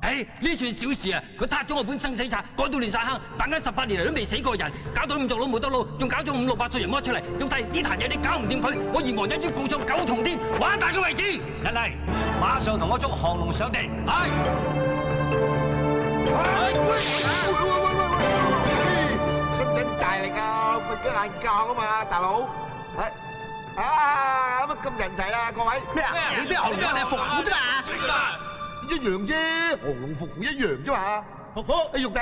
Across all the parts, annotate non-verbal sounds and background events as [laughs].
唉，呢串小事啊，佢撻咗我本生死册，改到亂晒坑，反間十八年嚟都未死過人，搞到五座佬冇得撈，仲搞咗五六百歲人魔出嚟。玉帝呢坛嘢你搞唔掂佢，我閻王一於告上九重天，玩大佢為止。嚟嚟，馬上同我捉降龍上地。係。使唔使大力啊？瞓咗晏覺啊嘛，大佬。係啊，乜咁人齊啊？各位咩啊？你邊降龍你係伏虎啫嘛？一樣啫，降龍伏虎一樣啫嘛。伏虎，哎，玉帝，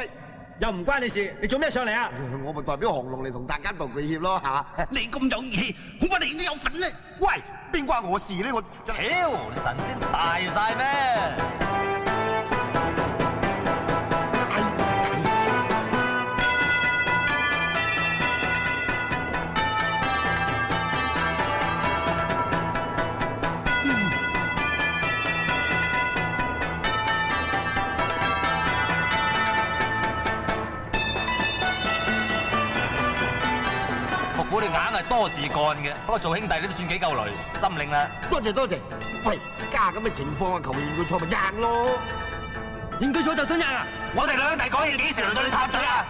又唔關你事，你做咩上嚟啊？我咪代表降龍嚟同大家道句歉咯，係嘛？你咁有義氣，恐怕你都有份咧。喂，邊關我事咧？我超神仙大晒咩？硬係多事幹嘅，不過做兄弟你都算幾夠雷，心領啦。多謝多謝。喂，家咁嘅情況啊，求其認佢錯咪贏咯。認佢錯就想贏啊！我哋兩兄弟講嘢幾時輪到你插嘴啊？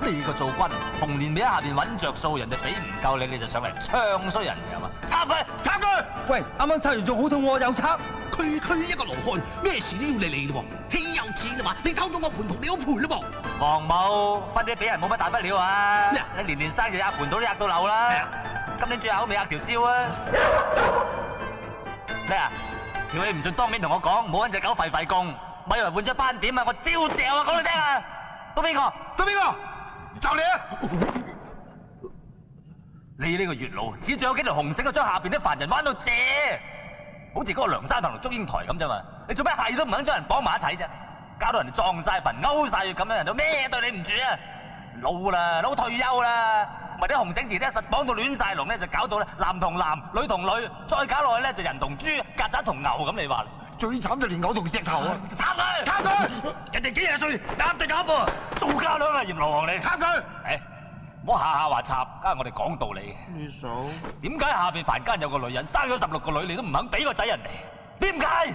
呢個做軍，逢年尾喺下邊揾着數，人哋俾唔夠你，你就上嚟唱衰人嘅係嘛？插佢，插佢！喂，啱啱插完仲好肚餓，又插。區區一個羅漢，咩事都要你嚟咯喎，豈有此理嘛？你偷咗我盤同，你好賠咯噃。黃某分啲俾人冇乜大不了啊！你年年生日壓盤到都壓到漏啦。今年最後未壓條蕉啊！咩啊？條你唔信當面同我講，冇揾隻狗吠吠共，咪以為換咗斑點啊！我招嚼啊！講你聽啊！到邊個？到邊個？就你啊！你呢個月老，似仲有幾條紅繩，就將下邊啲凡人玩到謝，好似嗰個梁山伯同祝英台咁啫嘛！你做咩係都唔肯將人綁埋一齊啫？搞到人哋撞晒墳、勾晒血咁樣，人都咩對你唔住啊？老啦，老退休啦，咪啲紅繩字咧實綁到亂晒龍咧，就搞到咧男同男、女同女，再搞落去咧就人同豬、曱甴同牛咁，你話？最慘就連牛同石頭啊！插佢！插佢！人哋幾廿歲，啱對啱喎，做家娘啊，閻羅王你！插佢！誒，唔好下下話插，梗係我哋講道理嘅。你數點解下邊凡間有個女人生咗十六個女，你都唔肯俾個仔人哋？點解？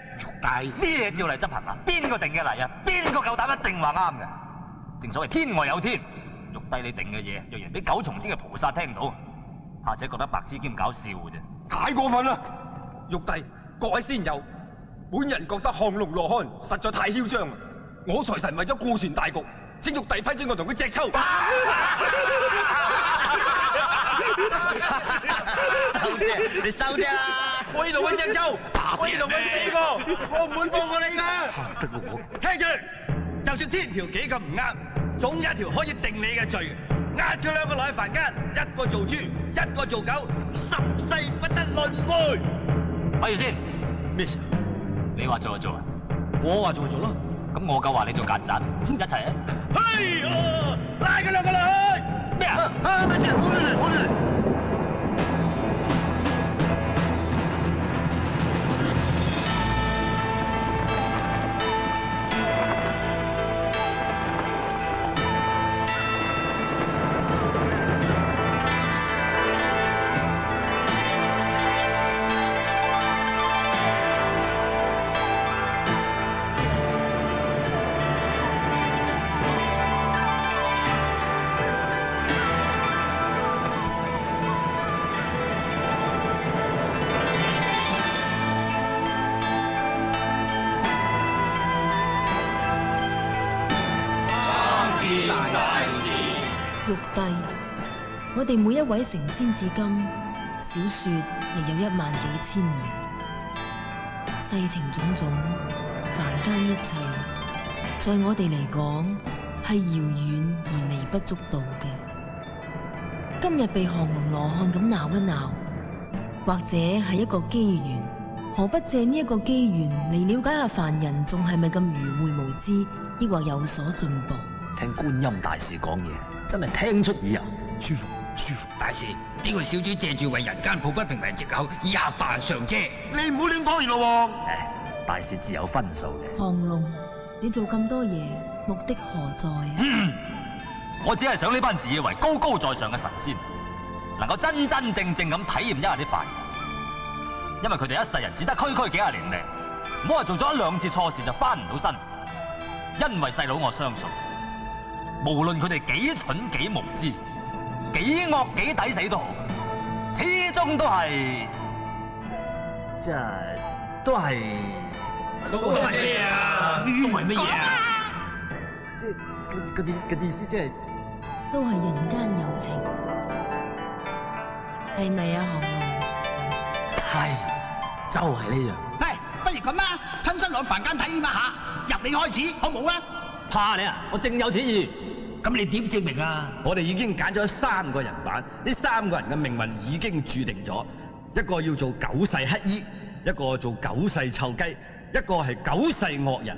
大咩嘢照嚟執行啊？邊個定嘅嚟啊？邊個夠膽一定話啱嘅？正所謂天外有天，玉帝你定嘅嘢，若然俾九重天嘅菩薩聽到，下者覺得白痴兼搞笑嘅啫。太過分啦！玉帝，各位仙友，本人覺得降龍羅漢實在太囂張啦！我財神為咗顧全大局，請玉帝批准我同佢隻抽。[laughs] 收啫，你收啫啦！我呢度揾隻抽，我呢度揾四個，我唔會放過你噶。得我聽住，就算天條幾咁唔啱，總有一條可以定你嘅罪。呃咗兩個落去凡間，一個做豬，一個做狗，十世不得輪迴。咪住先，咩事？你話做就做啊？我話做就做咯。咁我夠話你做曱甴，一齊啊！嘿呀！拉佢兩個落去。咩啊？啊！咪住，好嚟，好嚟。哋每一位成仙至今，小說亦有一萬幾千年，世情種種，凡間一切，在我哋嚟講係遙遠而微不足道嘅。今日被降龍羅漢咁鬧一鬧，或者係一個機緣，何不借呢一個機緣嚟了解下凡人仲係咪咁愚昧無知，抑或有所進步？聽觀音大士講嘢，真係聽出耳油。舒服舒服。大師，呢、個小主借住為人間抱不平為藉口，以下犯上啫。你唔好亂講嘢咯喎！唉，大士自有分數嘅。降龍，你做咁多嘢，目的何在啊？嗯，我只係想呢班自以為高高在上嘅神仙，能夠真真正正咁體驗一下啲凡人，因為佢哋一世人只得區區幾廿年命，唔好話做咗一兩次錯事就翻唔到身。因為細佬我相信，無論佢哋幾蠢幾無知，幾惡幾抵死都好，始終都係，即係都係。都係咩啊？都係乜嘢啊？即係嗰嗰啲嗰啲意思，即係都係人間有情，係咪啊？降龍，係，就係呢樣。喂，不如咁啦，親身落凡間體驗一下，由你開始，好唔好啊？怕你啊！我正有此意。咁你點證明啊？我哋已經揀咗三個人版，呢三個人嘅命運已經注定咗，一個要做九世乞衣，一個做九世臭雞，一個係九世惡人。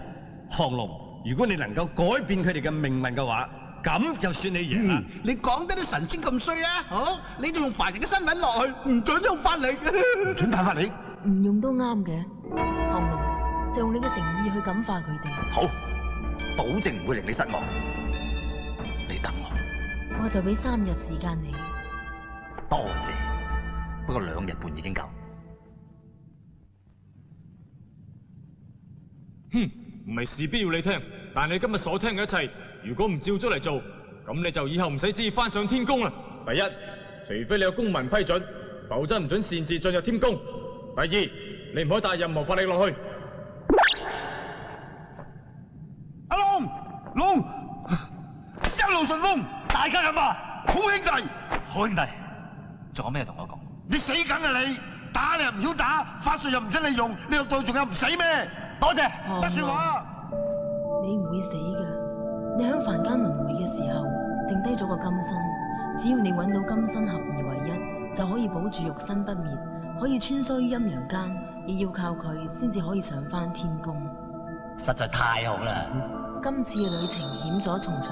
降龍，如果你能夠改變佢哋嘅命運嘅話，咁就算你贏啦。你講得啲神仙咁衰啊！好，你就用凡人嘅身份落去，唔准用法力。唔准犯法力。唔用都啱嘅。降龍，就用你嘅誠意去感化佢哋。好，保證唔會令你失望。我，就俾三日時間你。多謝。不過兩日半已經夠。哼，唔係事必要你聽，但你今日所聽嘅一切，如果唔照足嚟做，咁你就以後唔使旨意翻上天宮啦。第一，除非你有公民批准，否則唔准擅自進入天宮。第二，你唔可以帶任何法力落去。阿龍，龍，一路順風，大家咁啊，好兄弟，好兄弟，仲有咩同我講？你死梗啊你！打你又唔曉打，法術又唔准你用，你落到去仲有唔死咩？多謝。不說話？你唔會死噶。你喺凡間輪迴嘅時候，剩低咗個金身，只要你揾到金身合二為一，就可以保住肉身不滅，可以穿梭於陰陽間，亦要靠佢先至可以上翻天宮。實在太好啦！今次嘅旅程險阻重重，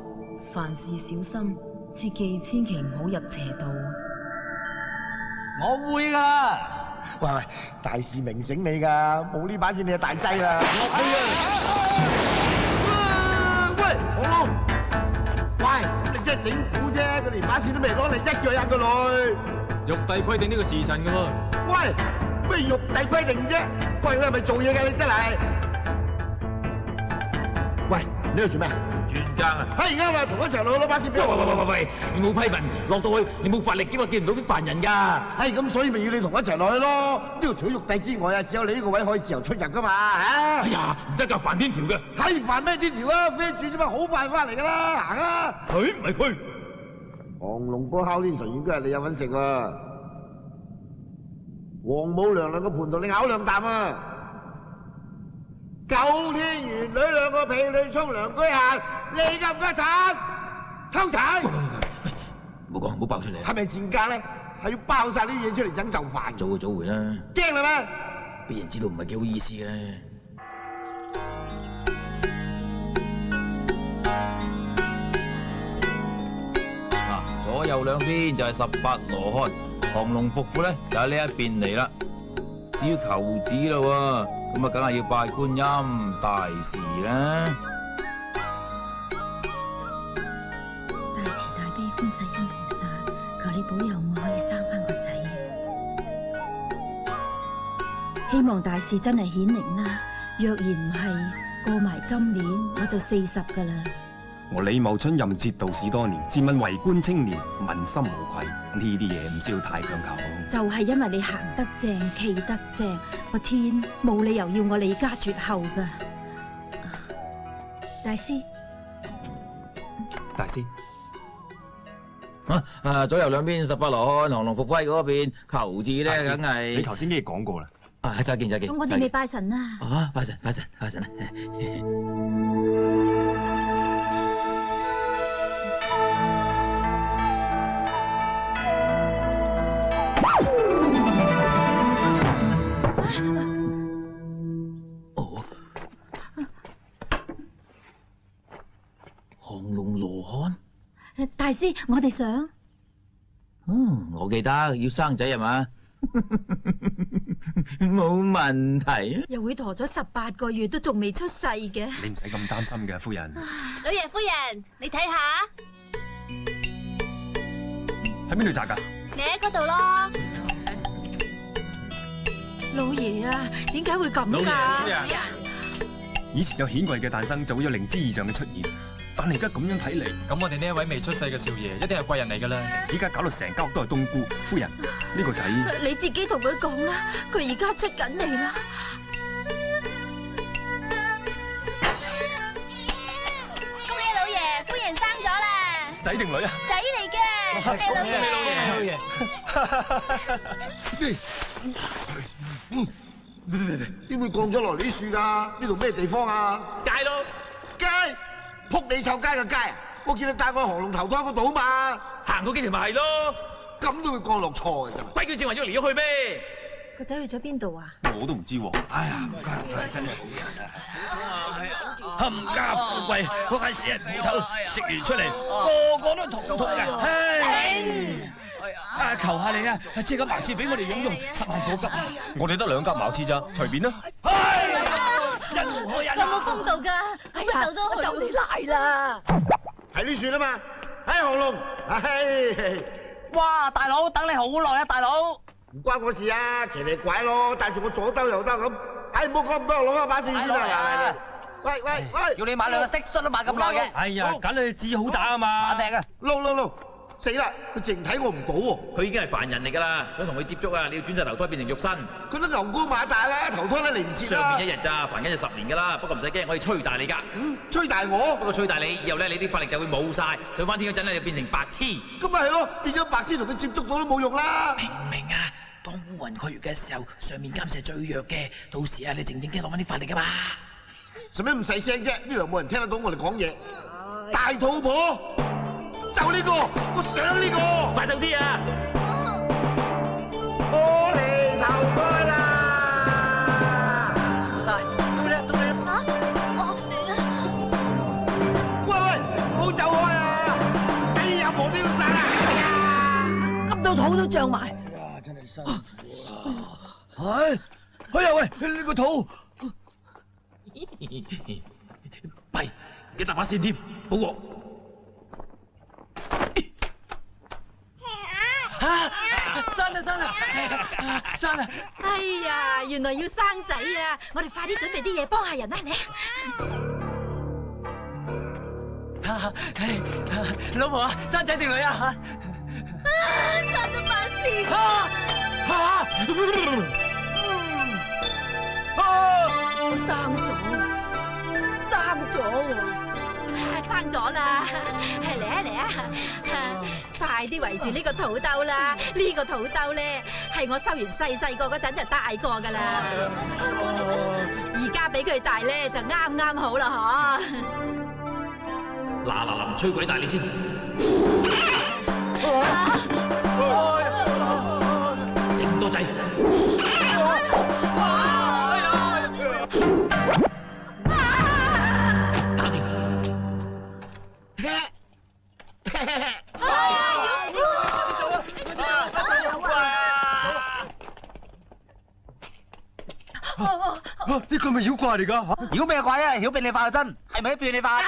凡事小心，切記千祈唔好入邪道。我會噶。喂喂，大事明醒你噶，冇呢把扇你就大劑啦！喂，好龍，喂，咁你真係整蠱啫，佢連把扇都未攞你，一腳入佢落去。玉帝規定呢個時辰噶喎。喂，咩玉帝規定啫？喂，你係咪做嘢㗎？你真係。喂，你喺度做咩？專家啊！嘿，而家咪同我一齊落去攞把扇俾喂喂喂喂。喂，你冇批文落到去，你冇法力，點解見唔到啲凡人㗎？係咁，所以咪要你同我一齊落去咯。呢度除咗玉帝之外啊，只有你呢個位可以自由出入噶嘛。啊哎！呀，唔得㗎，犯天條嘅。係犯咩天條啊？飛住啫嘛，好快翻嚟噶啦，行啦。佢唔係佢。黃龍波哮天神院今日你有份食喎。王母娘娘個盤同你咬兩啖啊！九天玄女兩個婢女沖涼居下，你夠唔夠慘？溝產唔好講，唔好爆出嚟。係咪賤格咧？係要爆晒啲嘢出嚟整就煩。早就早回啦，驚啦咩？俾人知道唔係幾好意思嘅。嗱，左右兩邊就係十八羅漢，降龍伏虎咧就喺呢一邊嚟啦。至於求子咯喎，咁啊梗系要拜观音大士啦。大慈大悲观世音菩萨，求你保佑我可以生翻个仔。希望大事真系显灵啦，若然唔系，过埋今年我就四十噶啦。我李茂春任節道士多年，自問為官青年，問心無愧。呢啲嘢唔需要太強求。就係因為你行得正，企得正，個天冇理由要我李家絕後噶。大師，大師，啊啊！左右兩邊十八羅漢，降龍伏龜嗰邊求字咧，梗係你頭先啲嘢講過啦。啊！再見再見。咁我哋未拜神啊！啊！拜神拜神拜神啊！降龍羅漢。大師，我哋想嗯，我記得要生仔係嘛？[laughs] 冇問題啊！又會陀咗十八個月都仲未出世嘅。你唔使咁擔心嘅，夫人。老爺夫人，你睇下，喺邊度摘㗎？你喺嗰度咯。老爺啊，點解會咁老爺㗎？夫人以前有顯貴嘅誕生，就會有靈芝異象嘅出現。但係而家咁樣睇嚟，咁我哋呢一位未出世嘅少爺，一定係貴人嚟㗎啦。而家搞到成間屋都係冬菇。夫人，呢個仔你自己同佢講啦，佢而家出緊嚟啦。恭喜老爺，夫人生咗啦，仔定女啊？仔嚟嘅，恭喜老爺。點會降咗落嚟啲樹㗎？呢度咩地方啊？街咯，街，撲你臭街嘅街啊！我見你帶我去降龍頭湯嗰度啊嘛，行嗰幾條咪係咯，咁都會降落錯嘅。鬼叫正話要離咗去咩？個仔去咗邊度啊？我都唔知喎。哎呀，唔該唔該，真係好人啊！冚家富貴，嗰塊死人鋪頭食完出嚟，個個都痛痛嘅。唉，啊求下你啊，借個茅廁俾我哋用用，十萬火急啊！我哋得兩間茅廁咋，隨便啦。唉，人何人有冇啊？風度㗎？哎呀，走咗去就你賴啦！喺呢樹啊嘛，喺降龍，唉，哇，大佬等你好耐啊，大佬。唔關我事啊，騎呢拐咯，帶住我左兜右兜咁，唉，唔好講咁多，攞翻把扇先啦，喂喂喂，叫你買兩個蟋蟀都買咁耐嘅。哎呀，梗係至好打啊嘛！打定啊！撈撈撈，死啦，佢淨睇我唔到喎，佢已經係凡人嚟㗎啦，想同佢接觸啊，你要轉晒投胎變成肉身。佢都牛高馬大啦，頭胎都嚟唔切啦上面一，日咋，凡人就十年㗎啦。不過唔使驚，我可以吹大你㗎。嗯，吹大我不我，過吹大你，以後咧你啲法力就會冇晒，上翻天嗰陣咧就變成白痴。咁咪係咯，變咗白痴同佢接觸到都冇用啦。明唔明啊？當烏雲蓋月嘅時候，上面監視最弱嘅，到時啊你靜靜雞攞翻啲法力㗎嘛。使咩咁細聲啫？呢度冇人聽得到我哋講嘢。大肚婆，就呢個，我想呢個。快手啲啊！我嚟投胎啦！晒，到你到你。喂喂，唔好走開啊！哎呀，婆都要殺啦！哎呀！急到肚都脹埋。唉，哎呀喂，呢個肚 [laughs] 弊，幾大把線添，好喎。生啦生啦，生啦！哎呀，原來要生仔啊！我哋快啲準備啲嘢幫下人啦，你。老婆啊，生仔定女啊？生咗百年。嚇嚇！生咗，生咗喎，生咗啦！[laughs] 嚟啊嚟啊！[laughs] 快啲圍住呢個土兜啦！呢個土兜咧係我收完細細個嗰陣就大個噶啦，而家俾佢大咧就啱啱好啦嗬，嗱嗱臨吹鬼大你先，[laughs] 整多仔。係咪妖怪嚟㗎？妖咩怪啊？妖變你化個真，係咪變你化？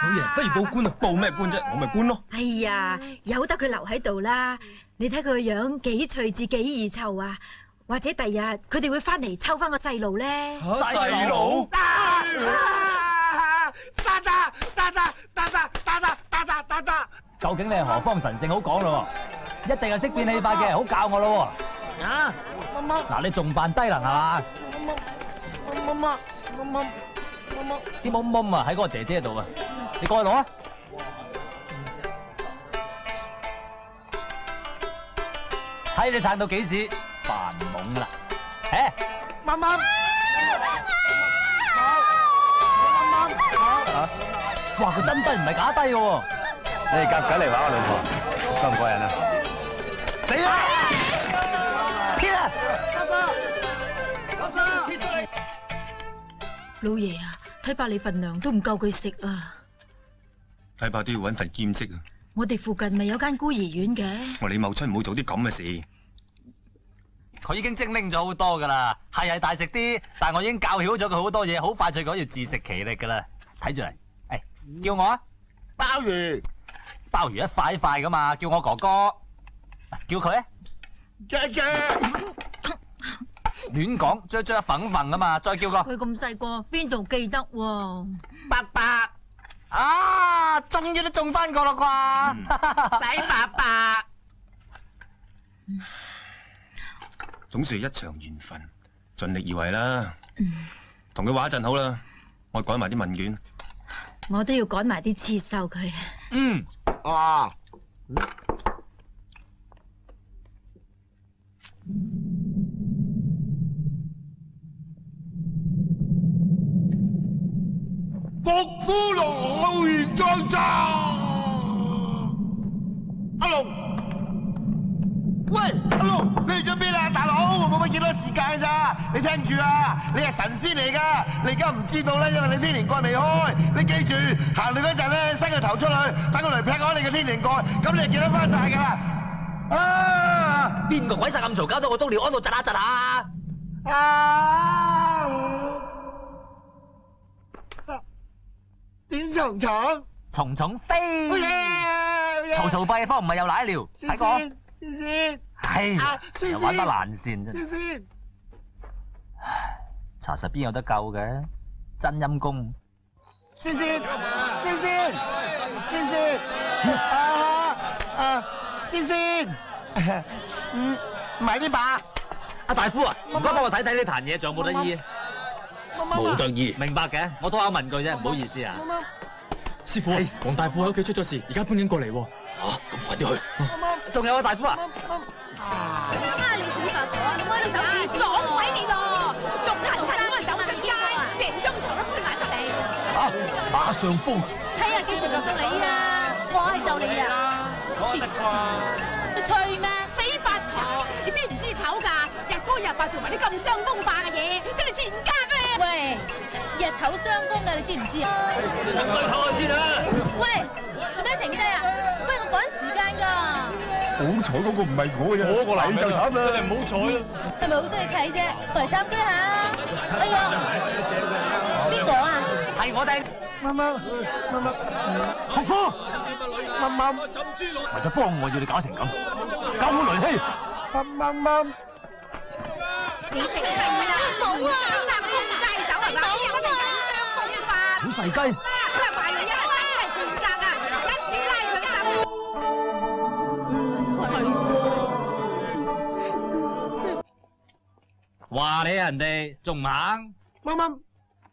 老爺，不如報官啊！報咩官啫？我咪官咯。哎呀，由得佢留喺度啦！你睇佢個樣幾趣致幾易湊啊！或者第日佢哋會翻嚟抽翻個細路咧。細路打打打打打打打打打打打打！究竟你係何方神聖？好講咯，一定係識變戲法嘅，好教我咯啊！乜乜。嗱，你仲扮低能係嘛？乜乜乜乜乜乜乜？啲懵懵啊喺嗰個姐姐度啊，你過去攞啊！睇你撐到幾時扮懵啦？誒，乜乜？哇！佢真低唔係假低嘅喎。你哋夾緊嚟玩啊老婆，過唔過癮啊？死啦！老爺啊，睇怕你份糧都唔夠佢食啊！睇怕都要揾份兼職啊！我哋附近咪有間孤兒院嘅，我李茂春唔好做啲咁嘅事。佢已經精靈咗好多噶啦，係係大食啲，但係我已經教曉咗佢好多嘢，好快脆講要自食其力噶啦。睇住嚟，誒，叫我啊！鮑魚，鮑魚一塊一塊噶嘛，叫我哥哥，叫佢啊！雀雀，亂講，將將粉粉噶嘛，再叫個佢咁細個邊度記得喎？伯伯，啊，終於都中翻個啦啩！[laughs] 仔伯伯，總是一場緣分，盡力而為啦。同佢玩一陣好啦，我改埋啲問卷。我都要改埋啲刺繡佢。嗯，啊，伏夫羅後園裝站，阿龍。喂，阿龍，你去咗邊啊，大佬？我冇乜幾多時間咋？你聽住啊，你係神仙嚟噶，你而家唔知道咧，因為你天靈蓋未開。你記住，行你嗰陣咧，伸個頭出去，等我嚟劈開你嘅天靈蓋，咁你就見得翻晒噶啦。啊！邊個鬼殺咁嘈，搞到我都尿安到窒下窒下。啊！點蟲蟲？蟲蟲飛好，嘢！嘈嘈閉方唔係又奶尿，睇過？先先，唉，啊成日玩得爛線真。先先，查實邊有得救嘅，真陰公。先先，先先，先先，啊啊，先先，[laughs] 嗯，買呢把。阿大夫啊，唔該幫我睇睇呢壇嘢仲有冇得醫？冇得意。明白嘅，我多口问句啫，唔好意思啊。师傅，黃大富喺屋企出咗事，而家搬紧过嚟喎。嚇，咁快啲去。仲有啊，大夫啊，啊！你死八婆，你開到手指撞鬼你咯！仲行行開走出街，成張床都搬埋出嚟。嚇，打上風。睇下幾時輪到你啊！我系就你啊！黐線！你吹咩？死八婆！你知唔知醜㗎？日白做埋啲咁傷風化嘅嘢，真係賤格咩？喂，日頭傷風㗎，你知唔知啊？我對唞下先啊！喂，做咩停低啊？喂，我趕時間㗎。好彩嗰個唔係我啫，我個男你就慘啦。真係唔好彩啦。係咪好中意睇啫？過嚟參觀下。哎呀，邊個啊？係我哋媽媽，媽媽，服夫，媽媽，為咗幫我要你搞成咁，救雷希。媽媽媽。几食啊？冇啊！三公鸡走啊！冇啊！三公，好细鸡。佢系卖女一，佢系贱格啊！一转拉佢。话你人哋仲猛。啱啱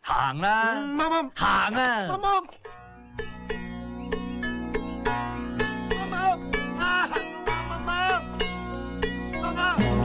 行啦。啱啱行啊。啱啱。啱啱啊！啱啱啱。啱啱。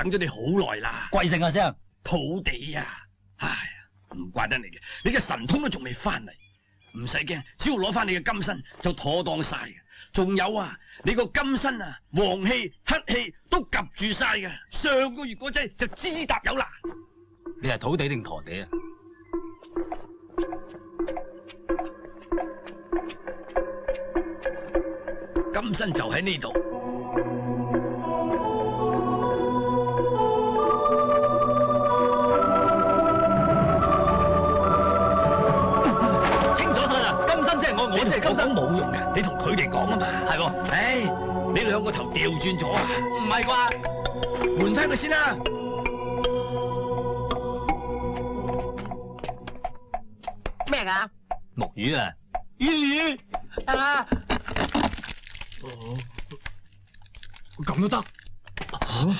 等咗你好耐啦。貴姓啊聲？土地啊，唉，唔怪得你嘅，你嘅神通都仲未翻嚟。唔使驚，只要攞翻你嘅金身就妥當晒嘅。仲有啊，你個金身啊，黃氣、黑氣都夾住晒嘅。上個月嗰劑就支搭有啦。你係土地定陀地啊？金身就喺呢度。我，我即係金身，冇用嘅，你同佢哋講啊嘛。係喎，唉，你兩個頭調轉咗啊？唔係啩？換翻佢先啦。咩㗎？木魚啊！魚啊！咁都得？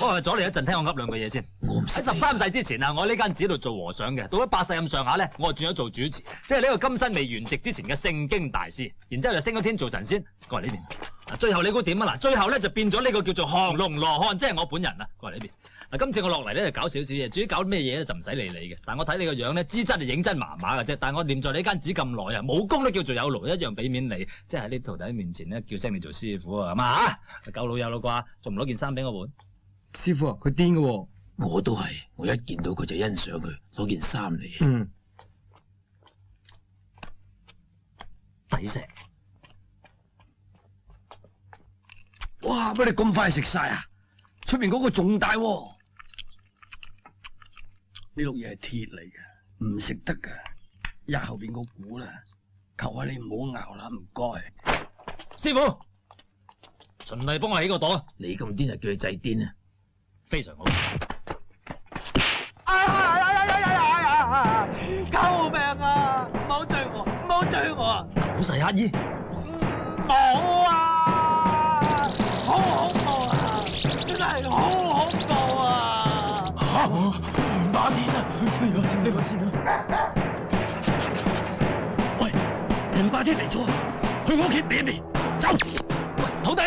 我阻你一陣，聽我噏兩句嘢先。喺十三世之前啊，我喺呢間寺度做和尚嘅。到咗八世咁上下咧，我就轉咗做主持，即係呢個金身未圓寂之前嘅聖經大師。然之後就升咗天做神仙。過嚟呢邊。嗱，最後你估點啊？嗱，最後咧就變咗呢個叫做降龍羅漢，即係我本人啊。過嚟呢邊。嗱，今次我落嚟咧就搞少少嘢，至於搞咩嘢咧就唔使理你嘅。但我睇你個樣咧，資質係認真麻麻嘅啫。但係我念在你間寺咁耐啊，武功都叫做有勞，一樣俾面你，即係喺呢徒弟面前咧叫聲你做師傅啊，係嘛嚇？夠老友啦啩？仲唔攞件衫俾我換？師傅啊，佢癲嘅喎。我都係，我一見到佢就欣賞佢，攞件衫嚟。嗯。抵食。哇！乜你咁快食晒啊？出面嗰個仲大喎。呢碌嘢係鐵嚟嘅，唔食得噶。入後邊個鼓啦，求下你唔好咬啦，唔該。師傅，循例幫我起個袋。你咁癲就叫佢制癲啊！非常好。哎呀呀呀呀呀呀！救命啊！唔好追我，唔好追我啊！好細乞衣。冇啊！好恐怖啊！真係好恐怖啊！嚇！元霸天啊！哎呀，你咪先啊！喂，元霸天嚟咗，去我屋企避一避，走！喂，土地！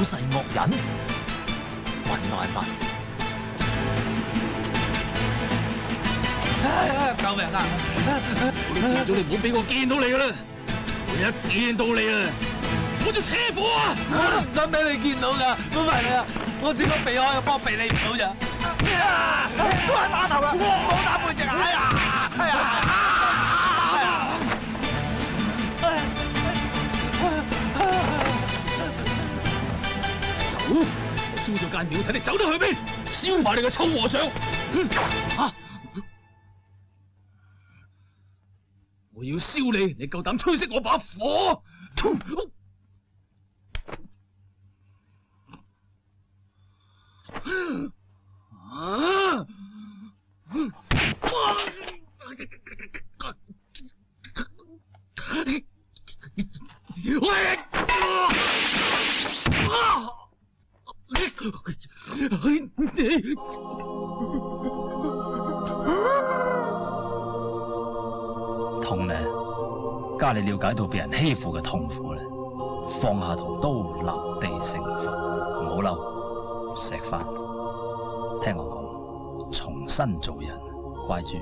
九世惡人，混蛋吧！救命啊！我見咗你，唔好俾我見到你噶啦！我一見到你啊，我就車火啊！我都唔想俾你見到噶，都係你啊！我試過避開個波，避你唔到咋？啊！都係打頭啦，唔好打背脊啊！哎呀！哎呀！燒咗間廟，睇你走得去邊？燒埋你個臭和尚！啊！我要燒你，你夠膽吹熄我把火？啊！喂！啊！你痛咧，加你了解到被人欺負嘅痛苦咧，放下屠刀，立地成佛，唔好嬲，錫翻，聽我講，重新做人，乖豬。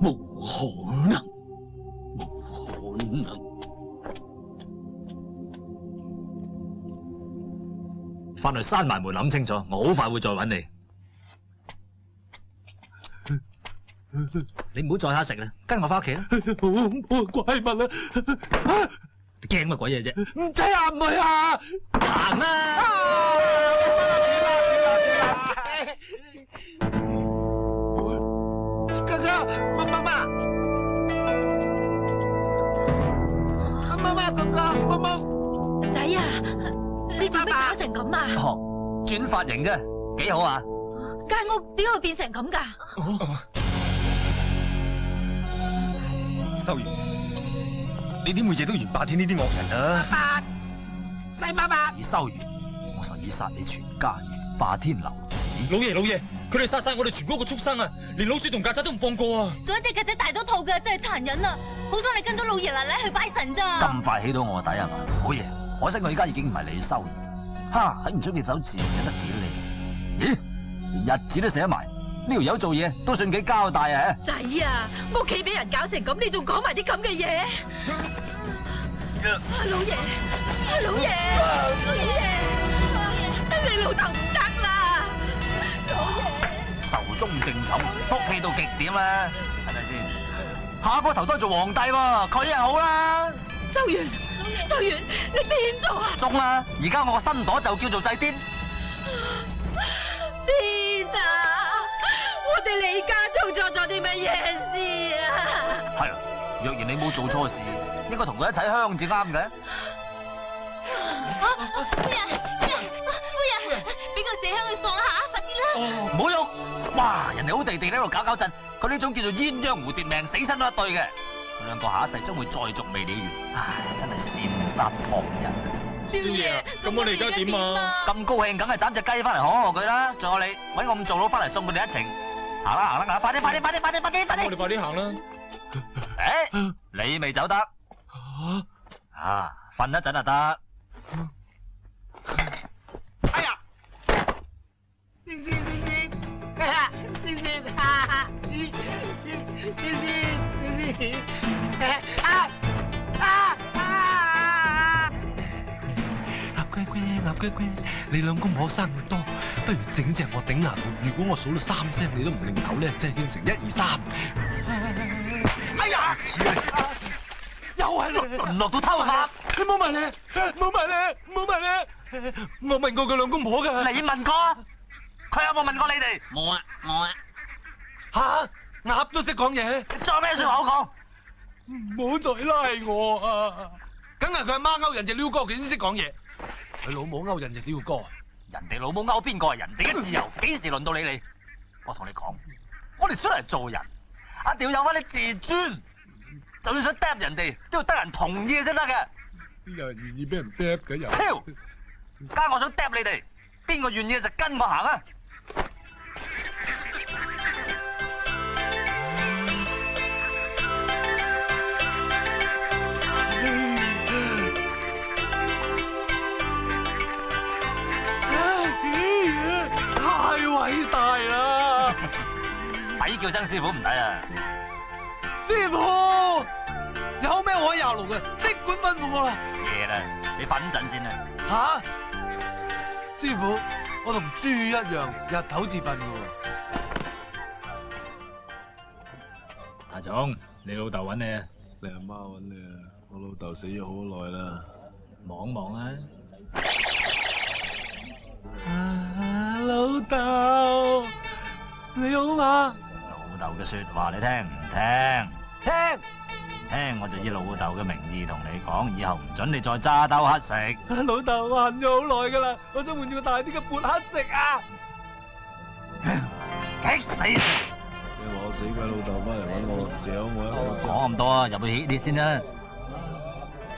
冇可能，冇可能。翻去閂埋門諗清楚，我好快會再揾你。[laughs] 你唔好再蝦食啦，跟我翻屋企啦。好恐怖怪物啊！驚乜鬼嘢啫？唔使啊，唔去啊！行啦！哥哥，媽媽媽，媽媽哥哥，媽媽，仔啊，你做咩搞成咁啊？哦，轉髮型啫，幾好啊！間屋點會變成咁㗎？修元，你點會惹到元霸天呢啲惡人啊？八細媽媽，以修元，我實已殺你全家，霸天留子。老爺老爺，佢哋殺晒我哋全屋嘅畜生啊，連老鼠同曱甴都唔放過啊！仲有一隻曱甴大咗肚嘅，真係殘忍啊！好彩你跟咗老爺奶奶去拜神咋。咁快起到我底係嘛？好嘢！可惜我而家已經唔係你修兒，哈睇唔出佢手字寫得幾靚。咦，連日子都寫埋，呢條友做嘢都算幾交代啊！仔啊，屋企俾人搞成咁，你仲講埋啲咁嘅嘢？老爺，老爺，老爺，你老豆唔得啦！老爺，壽終正寝，福氣到極點啦，係咪先？下個頭都係做皇帝喎，佢又好啦。修元，修元，你癲咗啊？中啦！而家我个新朵就叫做祭癲。癲啊！我哋李家做錯咗啲乜嘢事啊？係啊，若然你冇做錯事，應該同佢一齊香至啱嘅。夫人，夫人，夫人，俾個麝香去喪下，快啲啦！唔好喐！哇，人哋好地地喺度搞搞震，佢呢種叫做鴛鴦蝴蝶命，死身都一對嘅。佢兩個下一世將會再續未了緣，唉，真係羨煞旁人。少爺，咁我哋而家點啊？咁高興，梗係斬隻雞翻嚟賀賀佢啦！仲有你，搵我咁做佬翻嚟送佢哋一程。行啦行啦行啦，快啲快啲快啲快啲快啲快啲！我哋快啲行啦！誒，你未走得？啊，瞓一陣就得。哎呀！先先先先，先先，哈哈，先先先先，啊啊啊！鴨龜龜，鴨龜龜，你兩公婆生咁多，不如整隻我頂牙度。如果我數到三聲你都唔擰頭咧，即係應承一二三。哎呀！又係你，淪落到偷客。你冇問你，冇問你，冇問你。我問過佢兩公婆㗎。你問過？佢有冇問過你哋？冇啊，冇啊。吓，鴨都識講嘢。仲有咩說話好講？唔好再拉我啊！梗係佢阿媽勾人隻撩哥，佢先識講嘢。佢老母勾人隻撩哥。人哋老母勾邊個係人哋嘅自由？幾時輪到你嚟？我同你講，我哋出嚟做人，一定要有翻啲自尊。就算想嗒人哋，都要得人同意先得嘅。邊有人願意俾人嗒嘅又？超！家我想嗒你哋，邊個願意就跟我行啊！抵叫聲師傅唔抵啊！師傅有咩可以廿六嘅，即管吩咐我啦。夜啦，你瞓陣先啦。吓，師傅，我同豬一樣，日頭至瞓嘅喎。阿總，你老豆揾你啊！你阿媽揾你啊！我老豆死咗好耐啦。望望啊！啊，老豆，你好嘛？老豆嘅說話你聽唔聽？聽，唔聽我就以老豆嘅名義同你講，以後唔准你再揸兜乞食。[laughs] 老豆，我恨咗好耐噶啦，我想換住個大啲嘅缽乞食啊！[laughs] 激死你！你話我死鬼老豆翻嚟揾我，嚼我一講咁多啊，入去起啲先啦。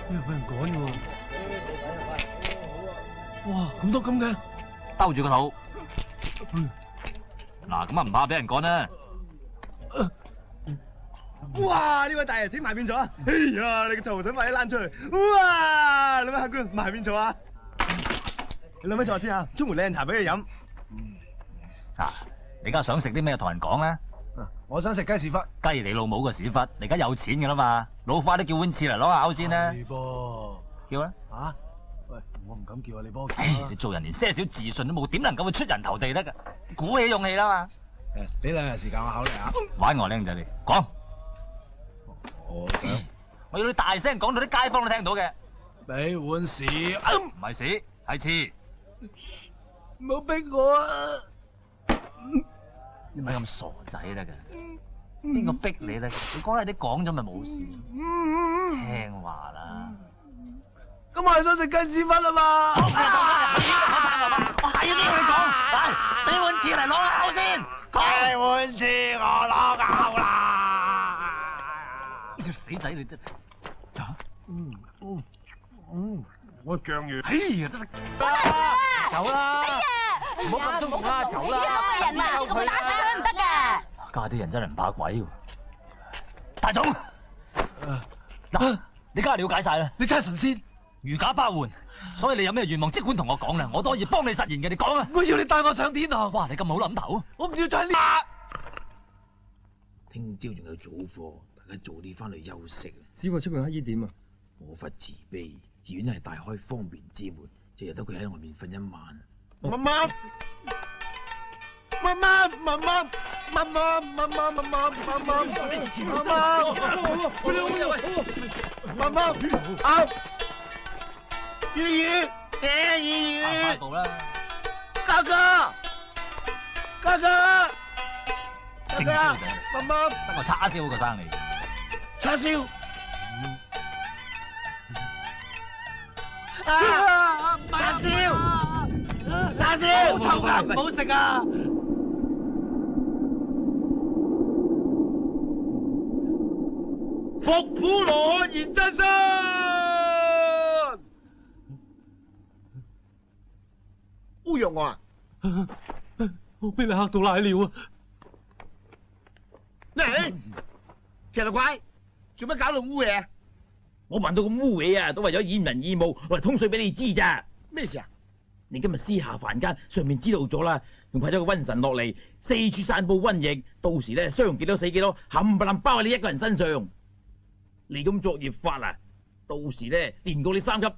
呢度俾人趕嘅喎。哇，咁多咁嘅，兜住個肚。嗱，咁啊唔怕俾人趕啦。哇！呢位大爺請埋邊坐啊！哎呀，你個臭想快啲躝出去！哇！兩位客官埋邊坐啊！你兩位坐先啊，沖壺靚茶俾你飲。嗱，你而家想食啲咩同人講咧？我想食雞屎忽。雞你老母個屎忽！你而家有錢噶啦嘛，老花都叫碗翅嚟攞下口先啦。係噃。叫啦。嚇？喂，我唔敢叫啊！你幫我你做人連些少自信都冇，點能夠會出人頭地得㗎？鼓起勇氣啦嘛。誒，俾兩日時間我考慮下。玩我僆仔你，講。我我要你大聲講到啲街坊都聽到嘅。俾碗屎。唔係屎，係翅。唔好逼我啊！你咪咁傻仔得㗎？邊個逼你咧？你講係啲講咗咪冇事？聽話啦。咁我係想食雞屎忽啊嘛！我係要同你講，嚟俾碗翅嚟攞口先。俾碗翅我攞口啦！呢條死仔你真係嚇！嗯嗯嗯，我醬魚。哎呀，真係走啦！哎呀，唔好咁衝動啦，走啦！人啊，你咁打死佢唔得嘅。家啲人真係唔怕鬼喎。大總，嗱，你梗係了解晒啦。你真係神仙，如假包換。所以你有咩願望，即管同我講啦，我都可以幫你實現嘅。你講啊！我要你帶我上天堂。哇，你咁好諗頭，我唔要再呢。聽朝仲有早課，大家早啲翻去休息啊！試過出邊乞衣點啊？我佛慈悲，寺院係大開方便之門，日日都佢喺外面瞓一晚。媽媽，媽媽，媽媽，媽媽，媽媽，媽媽，媽媽，媽媽，媽媽，啊！雨雨，誒雨雨，快步啦！哥哥，哥哥，哥哥，媽媽，得個叉燒個生你。叉燒，啊！叉燒，叉燒，臭噶，唔好食啊！伏虎羅漢現真身。我啊！我俾你嚇到瀨尿啊！你奇怪怪，做乜搞到污嘢？我扮到咁污嘢啊，都為咗掩人耳目，我嚟通水俾你知咋？咩事啊？你今日私下凡間，上面知道咗啦，仲派咗個瘟神落嚟，四處散佈瘟疫，到時咧傷幾多死幾多，冚唪唥包喺你一個人身上。你咁作孽法啊，到時咧連過你三級都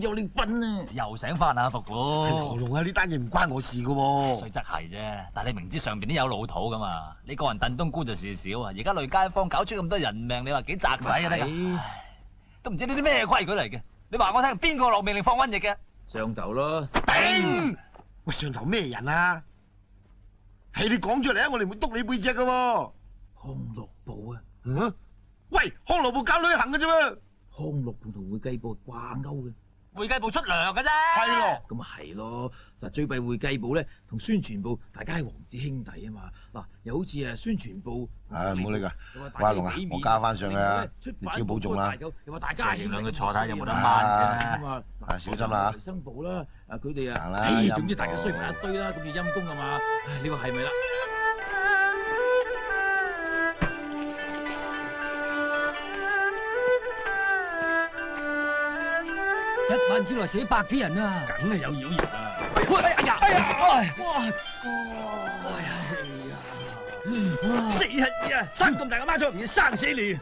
有你份啊！又醒翻啊，復係古。羅龍啊！呢單嘢唔關我事噶喎。雖則係啫，但你明知上邊都有老土噶嘛，你個人燉冬菇就事少啊！而家累街坊搞出咁多人命，你話幾擲使啊得㗎？唉都唔知呢啲咩規矩嚟嘅。你話我聽，邊個落命令放瘟疫嘅？上頭咯，頂！喂，上頭咩人啊？係你講出嚟啊！我哋會督你背脊噶喎。康樂部啊，嗯？喂，康樂部搞旅行嘅啫嘛。康樂部同會計部掛鈎嘅。會計部出糧嘅啫。係咯。咁啊係咯，嗱最弊會計部咧同宣傳部大家係王子兄弟啊嘛，嗱又好似誒宣傳部，唉，唔好理佢。又話大喂，阿龍啊我加翻上去啊出！你版自己保重啦。又又話大家成兩個坐睇有冇得掹啫啊啊小心啦衞生部啦，啊佢哋啊，行啦唉，總之大家衰埋一堆啦，咁要陰公啊嘛，唉，你話係咪啦？一晚之內死百幾人啊！梗係有妖孽啊！喂，哎呀，哎呀，哇！死乞兒啊！生咁大個孖雀唔要生死你！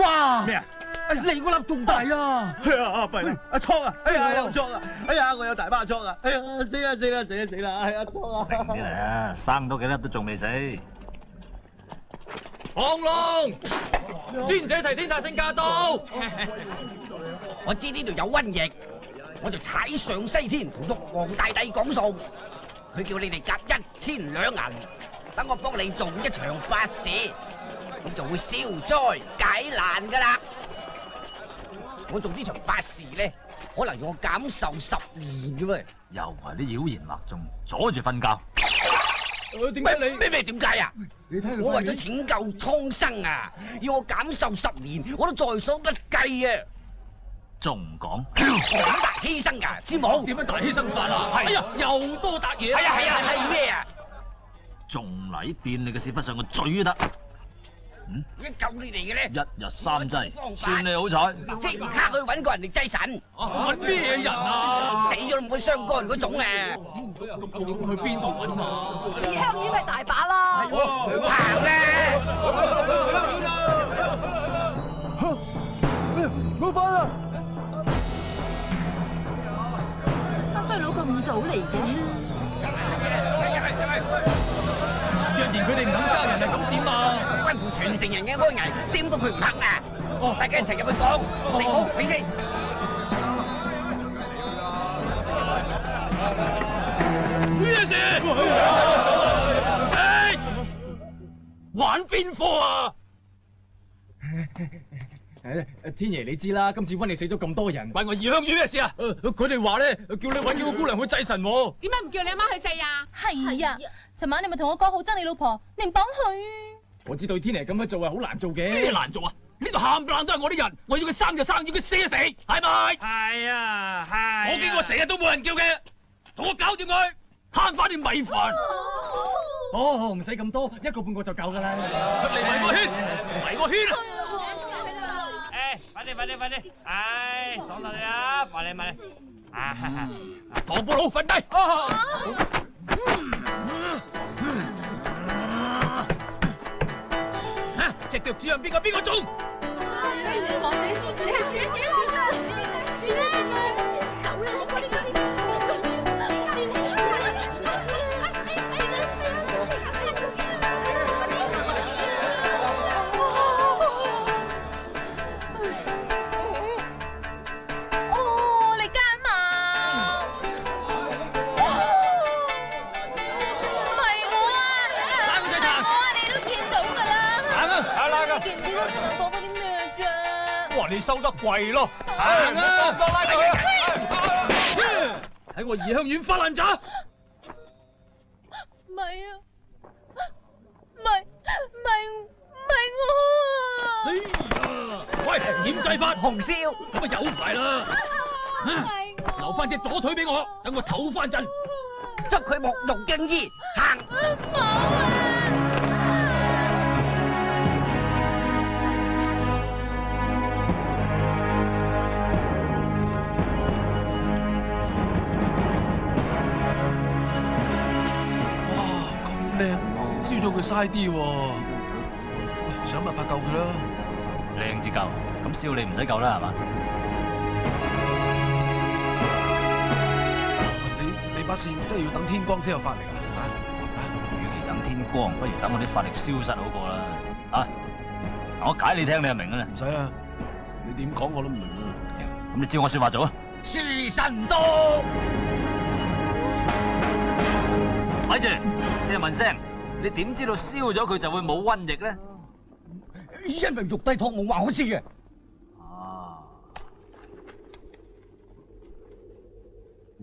哇！咩啊？你嗰粒仲大啊！哎呀，弊啦！阿倉啊！哎呀，有倉啊！哎呀，我有大巴倉啊！哎呀，死啦死啦死啦死啦！哎呀，倉啊！啲嚟啊，生多幾粒都仲未死。降龍，尊者提天大聖驾到。我知呢度有瘟疫，我就踩上西天同玉皇大帝講數，佢叫你哋夾一千兩銀，等我幫你做一場法事，咁就會消災解難噶啦。我做呢場法事咧，可能要我減壽十年嘅喎。又係啲妖言惑眾，阻住瞓覺。點解你？咩咩點解啊？我為咗拯救苍生啊，要我减寿十年，我都在所不計啊！仲講？咁大犧牲噶，知冇？點樣大犧牲法啊？哎呀，又多笪嘢。係啊係啊系咩啊？仲嚟變你嘅屎忽上個嘴都得。嗯，一救你哋嘅咧，一日三劑，算你好彩。即刻去揾個人嚟祭神。揾咩人啊？死咗都唔會傷肝嗰種啊！去邊度揾啊？啲香煙咪大把啦。行我翻啦！阿衰佬咁早嚟嘅，若然佢哋唔肯揸人啊，咁點啊？關乎全城人嘅安危，點到佢唔肯啊！哦，大家一齊入去講，你好，你先。咩事？誒，玩邊科啊？天爺你知啦，今次瘟疫死咗咁多人，關我二香院咩事啊？佢哋話咧，叫你揾幾個姑娘去祭神喎。點解唔叫你阿媽去祭啊？係啊，尋晚你咪同我講好憎你老婆，你唔幫佢。我知道天爺咁樣做係好難做嘅。咩難做啊？呢度冚唪唥都係我啲人，我要佢生就生，要佢死就死，係咪？係啊，係。我見過成日都冇人叫嘅，同我搞掂佢，慳翻啲米飯。哦，唔使咁多，一個半個就夠㗎啦。出嚟圍個圈，圍個圈啊！誒，快啲快啲快啲！唉，爽到你啊！埋嚟埋嚟。啊哈哈！唐布佬瞓低。只脚指向邊個邊個中？哦，收得貴咯！行啊！放拉佢喺我怡香院發爛渣。唔係啊，唔係唔係唔係我啊！哎呀！喂，點制法？紅燒咁啊有排啦！啊留翻隻左腿俾我，等我唞翻陣。捉佢木龍敬衣，行。佢嘥啲喎，想辦法救佢啦。靚至救，咁少你唔使救啦，係嘛？你你把線真係要等天光先有法力啊？與其等天光，不如等我啲法力消失好過啦。啊，我解你聽，你就明噶啦。唔使啦，你點講我都唔明啊。咁你照我說話做啊！是神刀。咪住，借問聲，你點知道燒咗佢就會冇瘟疫咧？因為玉帝託夢話我知嘅。啊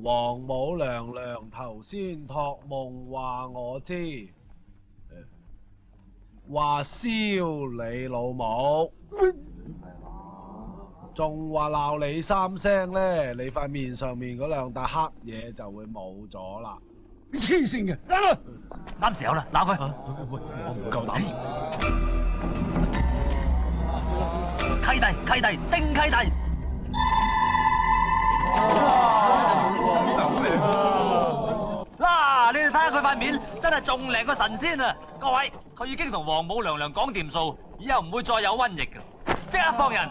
王母娘娘頭先托夢話我知，話燒你老母，仲話鬧你三聲咧，你塊面上面嗰兩笪黑嘢就會冇咗啦。黐線嘅，啱啦，啱時候啦，鬧佢。我唔夠膽。契弟，契弟，正契弟。嗱，你哋睇下佢塊面，真係仲靚過神仙啊！各位，佢已經同王母娘娘講掂數，以後唔會再有瘟疫嘅，即刻放人。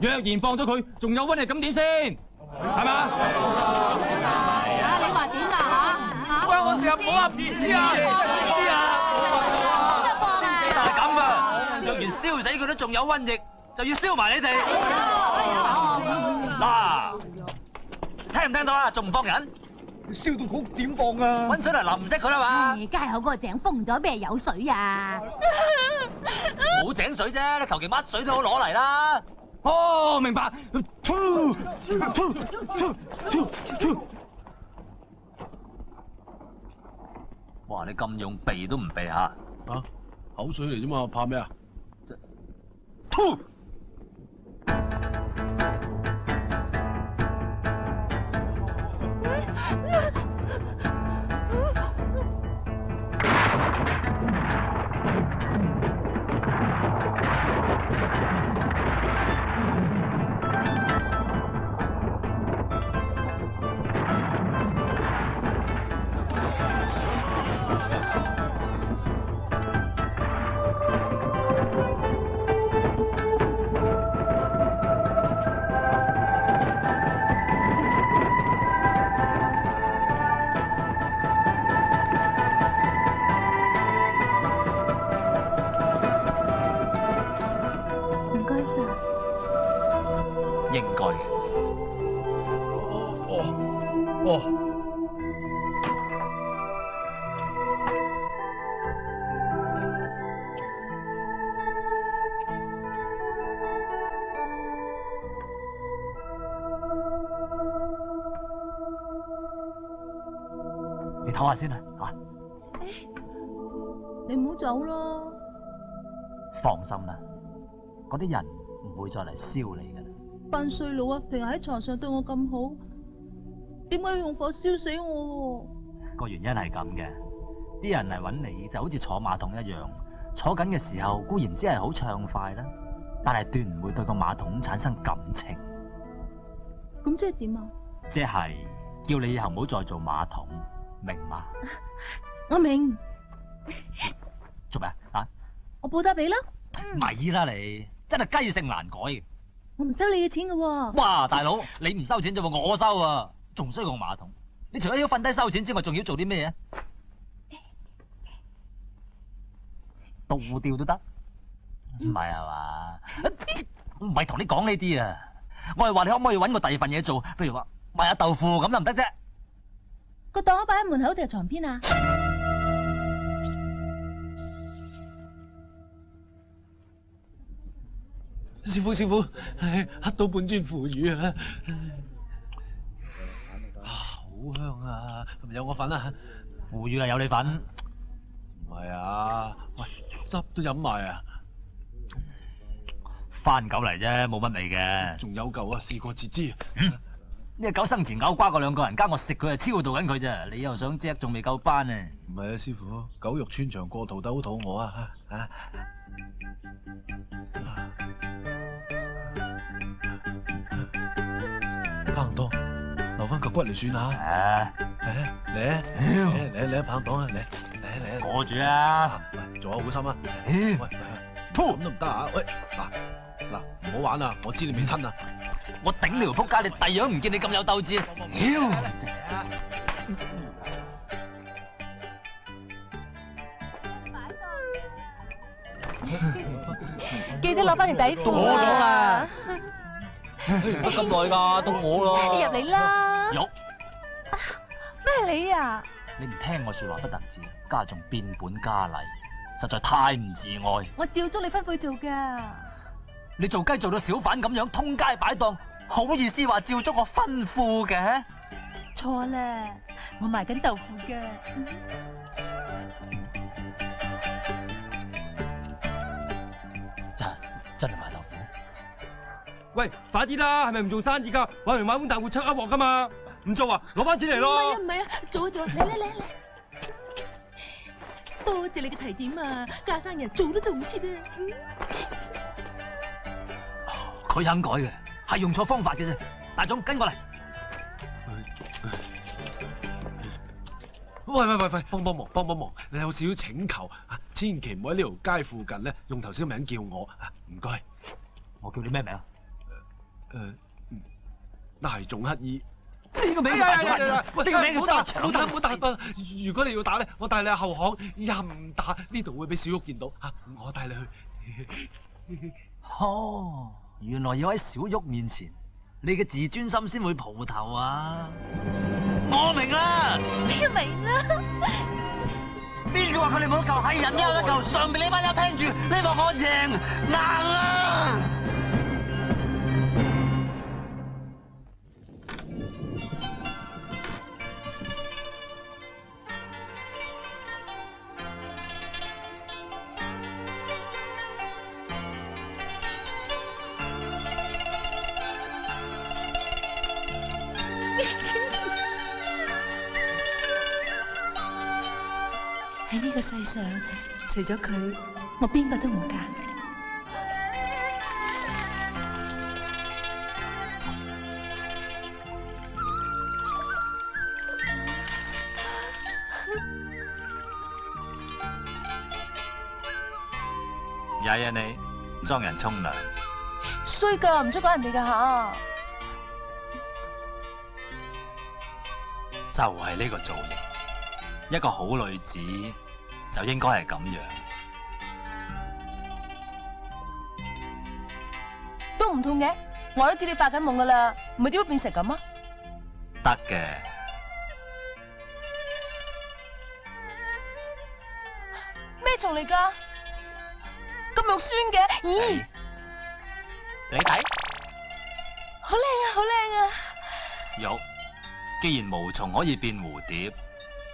若然放咗佢，仲有瘟疫咁點先？係嘛？啊，你話點啊？關我事啊！唔好話唔知啊！唔知啊！係咁啊！若然燒死佢都仲有瘟疫，就要燒埋你哋。嗱，聽唔聽到啊？仲唔放人？燒到好點放啊？揾水嚟淋熄佢啦嘛！街口嗰個井封咗，咩有水啊？冇井水啫，你求其乜水都好攞嚟啦。哦，明白。哇！你咁用避都唔避下。啊，口水嚟啫嘛，怕咩啊？吐！下先啦，嚇！你唔好走啦。放心啦，嗰啲人唔會再嚟燒你噶啦。扮衰佬啊！平日喺床上對我咁好，點解要用火燒死我？個原因係咁嘅，啲人嚟揾你就好似坐馬桶一樣，坐緊嘅時候固然只係好暢快啦，但係斷唔會對個馬桶產生感情，咁即係點啊？即係叫你以後唔好再做馬桶，明嘛？我明，做咩啊？我報答你啦。咪啦你，真係雞性難改嘅。我唔收你嘅錢嘅喎。哇，大佬，你唔收錢啫喎，我收啊，仲衰過馬桶。你除咗要瞓低收錢之外，仲要做啲咩啊？倒掉都得，唔係係嘛？唔係同你講呢啲啊，我係話你可唔可以揾個第二份嘢做，譬如話賣下豆腐咁得唔得啫？個檔擺喺門口定係床邊啊？師傅師傅，唉黑到半樽腐乳啊！啊，好香啊！係咪有我份啊？腐乳啊，有你份？唔係啊，喂，汁都飲埋啊！番狗嚟啫，冇乜味嘅。仲有嚿啊，試過截肢。呢隻狗生前咬瓜嗰兩個人，加我食佢係超度緊佢咋。你又想隻，仲未夠班啊？唔係啊，師傅，狗肉穿牆過肚都好肚餓啊！啊！棒檔，留翻嚿骨嚟算下。誒，嚟啊嚟嚟嚟，棒檔啊，嚟嚟嚟。過住啊！做下好心啊！喂，咁都唔得啊！喂，嗱嗱，唔好玩啊！我知你未吞啊！我頂你條仆街，你第樣唔見你咁有鬥志。妖！記得攞翻條底褲攞咗啦！乜咁耐㗎？到我咯！你入嚟啦！有咩你啊？你唔聽我説話不特止，家仲變本加厲，實在太唔自愛。我照足你吩咐做㗎。你做雞做到小販咁樣，通街擺檔，好意思話照足我吩咐嘅？錯啦，我賣緊豆腐㗎。真真係賣豆腐？喂，快啲啦，係咪唔做生意㗎？玩完買碗豆腐出一鑊㗎嘛？唔做啊，攞翻錢嚟唔係咯啊！唔係啊，做啊做啊，嚟嚟嚟嚟！多謝你嘅提點啊，家生人做都做唔切啊！嗯佢肯改嘅，係用錯方法嘅啫。大總跟過嚟，喂喂喂喂，幫幫忙幫幫忙！你有少少請求啊，千祈唔好喺呢條街附近咧用頭先個名叫我啊，唔該。我叫你咩名啊？誒，大眾乞衣。呢個名呢個名好打真係唔好打，唔好打！搶不如果你要打咧，我帶你去後巷，任打呢度會俾小玉見到嚇，我帶你去。哦，原來要喺小玉面前，你嘅自尊心先會蒲頭啊！我明啦，你明啦？邊個話佢哋冇得救？係人都有得救。上面呢班友聽住，呢個我赢硬啊！呢個世上，除咗佢，我邊個都唔嫁。曳啊你，裝人沖涼，衰噶，唔中意講人哋噶吓。就係呢個造型。一個好女子就應該係咁樣。都唔痛嘅，我都知你發緊夢噶啦，唔係點會變成咁啊？得嘅，咩蟲嚟噶？咁肉酸嘅，咦？你睇好靚啊，好靚啊！玉，既然毛蟲可以變蝴蝶，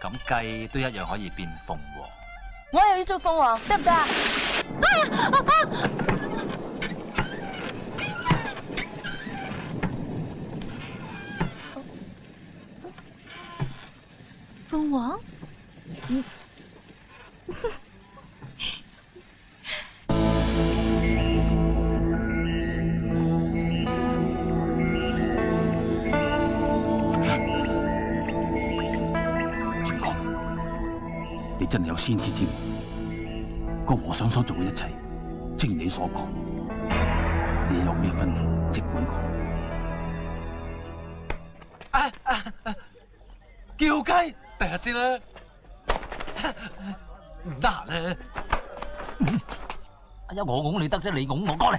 咁雞都一樣可以變鳳凰。我有一座蜂王对不对？啊啊啊蜂王？真係有先知之明。個和尚所做嘅一切，正如你所講。你有咩吩咐，即管講。啊啊啊叫雞，第日先啦。唔得閒咧。哎呀，我拱你得啫，你拱我過嚟。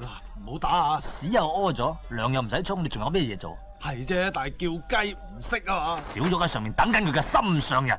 嗱，唔好打啊！屎又屙咗，涼又唔使沖，你仲有咩嘢做？係啫，但係叫雞唔識啊嘛。少咗喺上面等緊佢嘅心上人。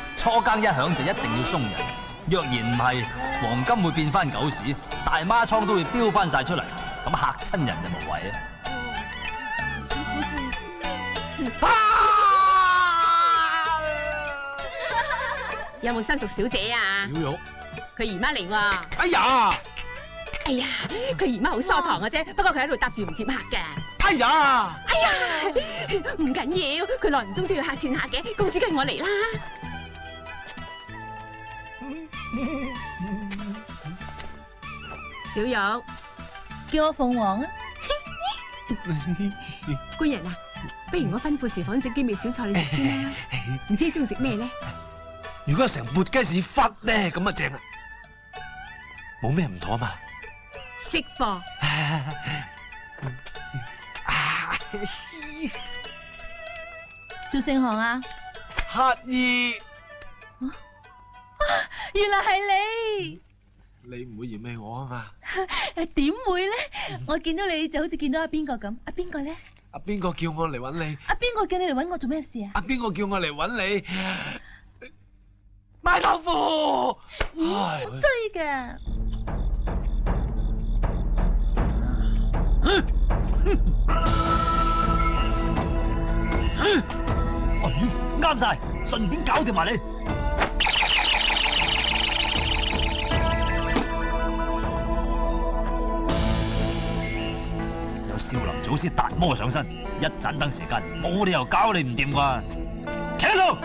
初更一響就一定要鬆人，若然唔係，黃金會變翻狗屎，大孖倉都會飆翻晒出嚟，咁嚇親人就無謂啊！[laughs] 有冇新熟小姐啊？小玉，佢姨媽嚟喎。哎呀！哎呀，佢姨媽好疏堂嘅啫，不過佢喺度搭住唔接客嘅。哎呀！哎呀，唔緊要，佢耐唔中都要客串下嘅，公子跟我嚟啦。[laughs] 小玉，叫我鳳凰啊！[laughs] 官人啊，不如我吩咐廚房整幾味小菜你食先啦。[laughs] 唔知你中意食咩咧？如果有成缽雞屎忽咧，咁啊正啦。冇咩唔妥嘛？識貨。做盛行啊！乞兒，[laughs] 原來係你，你唔會嫌棄我啊嘛？誒 [laughs] 點會咧？我見到你就好似見到阿邊個咁，阿邊個咧？阿邊個叫我嚟揾你？阿邊個叫你嚟揾我做咩事啊？阿邊個叫我嚟揾你？[laughs] 買豆腐。咦，唉好衰噶！啱晒，順便搞掂埋你。少林祖師達摩上身，一盞燈時間，冇理由搞你唔掂啩？企喺度，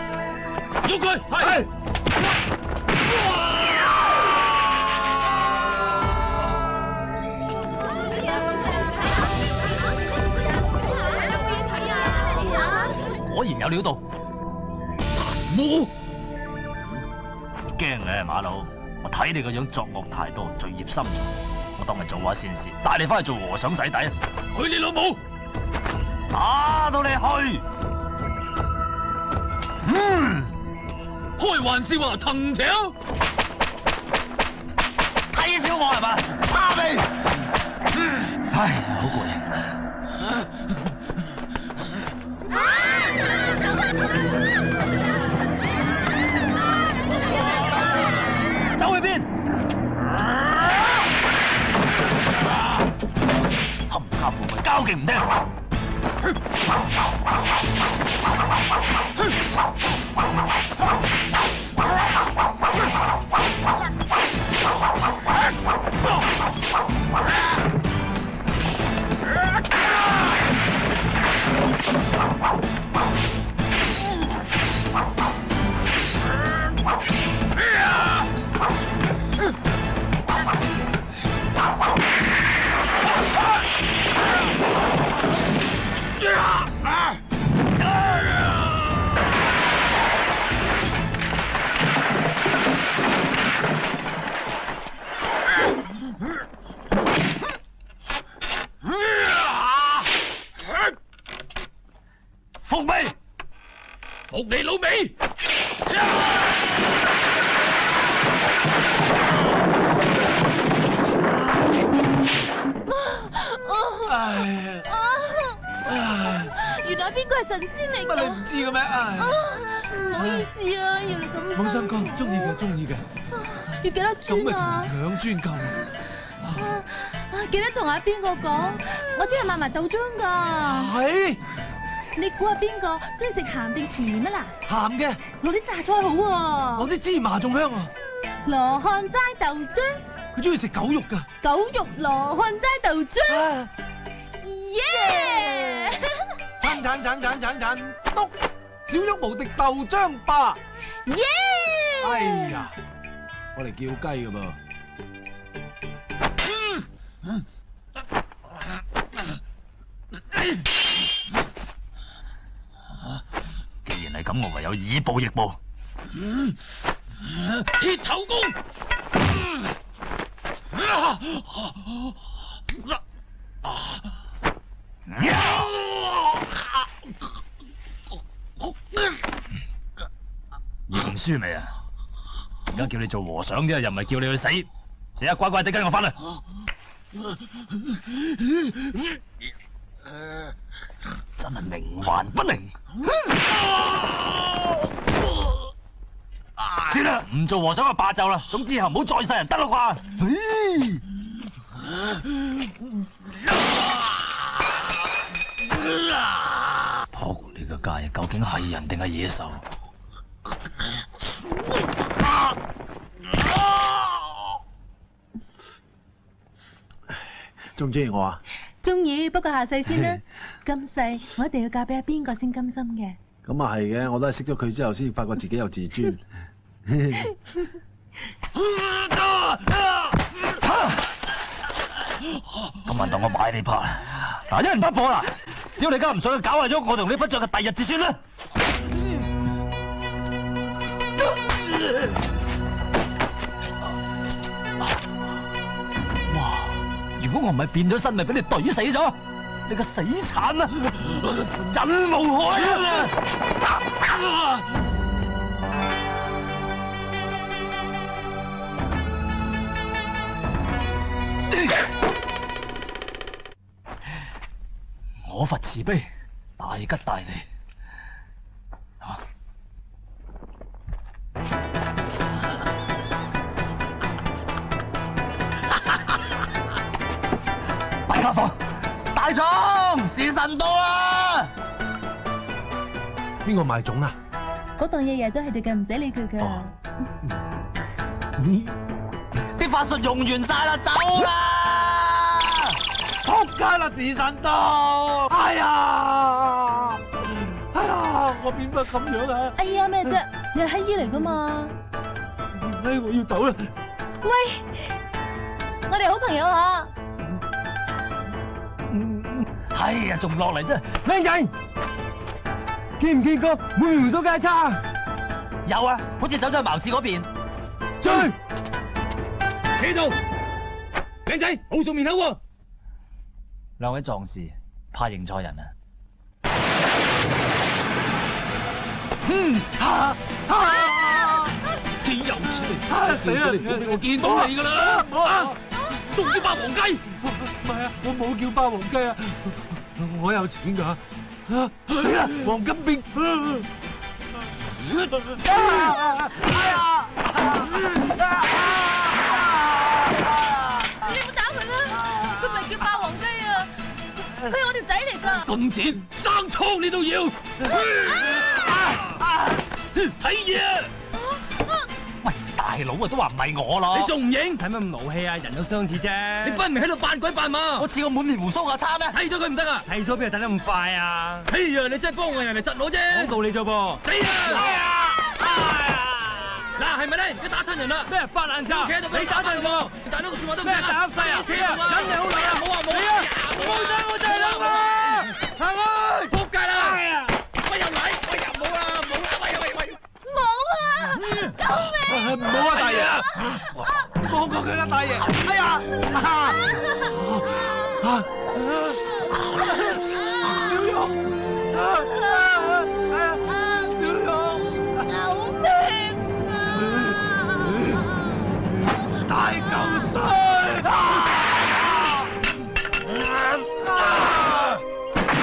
喐佢，係。果然有料到。冇驚咧，馬佬！我睇你個樣作惡太多，罪孽深重。我當你做下善事，帶你翻去做和尚洗底啊！去你老母！打到你去！嗯，開玩笑啊，藤條！睇小我係嘛？怕你！唉，好攰啊！走去邊？家富貴交勁唔聽。伏服你老味！唉，原來邊個係神仙嚟㗎？乜你唔知嘅咩？唉，我好意思啊，要你咁冇想辛苦講，中意嘅，中意嘅，要幾多咁嘅磚啊？情兩磚夠啦。啊記得同阿邊個講，我聽日買埋豆漿噶。係。你估下邊個中意食鹹定甜啊鹹嘅，嗱？落啲榨菜好喎。攞啲芝麻仲香啊！羅漢齋豆漿，佢中意食狗肉㗎。狗肉羅漢齋豆漿。耶！鏟鏟鏟鏟鏟鏟，篤小玉無敵豆漿吧！耶！哎呀，我嚟叫雞㗎噃。既然係咁，我唯有以暴易暴。鐵頭功。認輸未啊？而家叫你做和尚啫，又唔係叫你去死，成日乖乖地跟我翻嚟。真係冥頑不靈。算啦，唔做和尚嘅霸就啦。總之以後唔好再世人得啦啩。仆你個街，究竟係人定係野獸？中唔中意我啊？中意，不過下世先啦。今世我一定要嫁俾阿邊個先甘心嘅。咁啊係嘅，我都係識咗佢之後先發覺自己有自尊。今晚當我買你拍啦，嗱，一人不火啦，只要你家唔想搞壞咗我同你不着嘅第日至算啦。果我唔系變咗身，咪俾你怼死咗，你個死鏟啊！忍無可忍啊！我佛慈悲，大吉大利。大壯，時辰到啦！邊個賣粽啊？嗰檔日日都系你嘅，唔使理佢噶。[laughs] 啲法術用完晒啦，走啦！仆街啦！時辰到，哎呀，哎呀，我變乜咁樣啊？哎呀咩啫？你係乞衣嚟噶嘛？哎，我要走啦！喂，我哋好朋友吓。哎呀，仲落嚟啫！靚仔，見唔見過滿面胡鬚街叉？有啊，好似走咗去茅廁嗰邊。追！企度，靚仔，好熟面口喎。兩位壯士，怕認錯人啊！嗯，啊啊！幾有錢啊！死啦！我見到你噶啦！啊！仲叫霸王雞？唔係啊，我冇叫霸王雞啊，我有錢㗎。啊死啦！黃金邊？啊哎呀！你唔好打佢啦，佢唔係叫霸王雞啊，佢係我條仔嚟噶。咁錢生瘡你都要？睇嘢啊！喂，大佬啊，都話唔係我咯。你仲唔認？使乜咁勞氣啊？人有相似啫。你分明喺度扮鬼扮馬！我似個滿面胡鬚阿叉咩？睇咗佢唔得啊！剃咗邊度睇得咁快啊？哎呀，你真係幫我人嚟窒我啫！講道理啫噃。死啊！嗱，係咪咧？而家打親人啦！咩發爛渣？企喺度俾你打親我？你大佬個説話都唔咩聽大噏細啊？企啊！忍你好耐啊！冇啊冇你啊！冇仔我大佬啊！行開！仆街啦！喂又嚟，喂又冇啊冇啊！喂喂喂！冇啊！救命！唔好啊，大爺！放过佢啦，大爷！哎呀！小玉！小玉！救命啊大嚿水！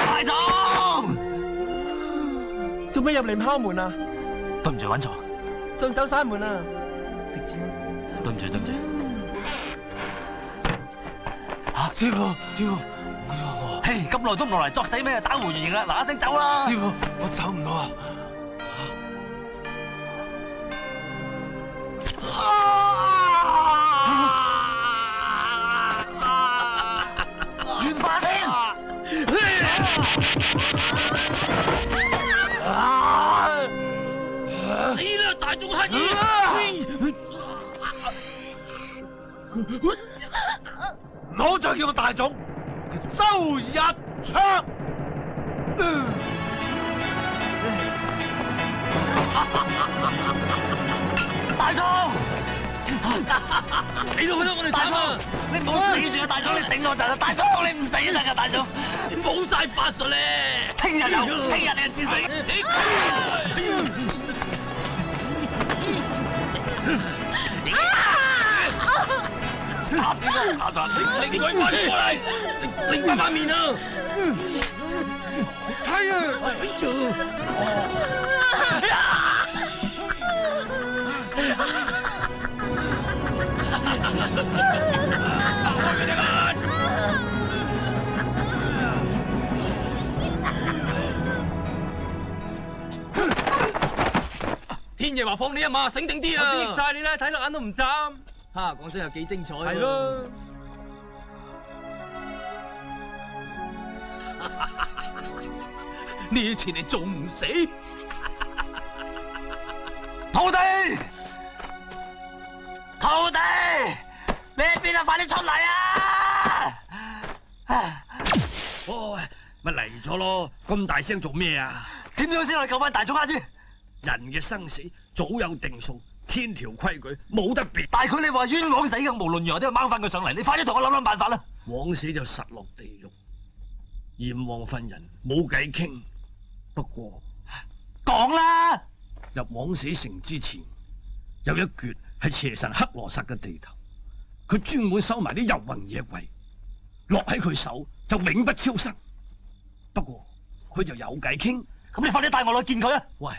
大壯，做咩入嚟敲門啊？對唔住，揾錯。順手閂門啊！食錢。對唔住，對唔住。啊，師傅，師傅，嘿，咁耐都唔落嚟作死咩？打回原形啦，嗱一聲走啦！師傅，我走唔到啊！[laughs] 唔好再叫我大總，叫周日昌。大壯，你都覺得我哋大壯慘啊！，你唔好死住啊！大嫂，你頂我陣啊！大壯，你唔死得噶，大壯。冇晒法術咧！聽日有，聽日你就知死。殺你個大神！你你鬼翻過嚟，擰翻面啊！係啊！天爺話放你一馬，醒定啲啊！晒你啦，睇落眼都唔眨。嚇，講真又幾精彩喎係咯。[laughs] 呢次你仲唔死？徒弟，徒弟，你喺邊啊？快啲出嚟啊！喂，咪嚟咗咯！咁大聲做咩啊？點樣先可以救翻大總啱先？人嘅生死早有定数，天條規矩冇得變。大佢你話冤枉死嘅，無論如何都要掹翻佢上嚟。你快啲同我諗諗辦法啦！枉死就實落地獄，閻王份人冇計傾。不過講啦，入枉死城之前，有一橛係邪神黑羅薩嘅地頭，佢專門收埋啲遊魂野鬼，落喺佢手就永不超生。不過佢就有計傾。咁你快啲帶我去見佢啊！喂，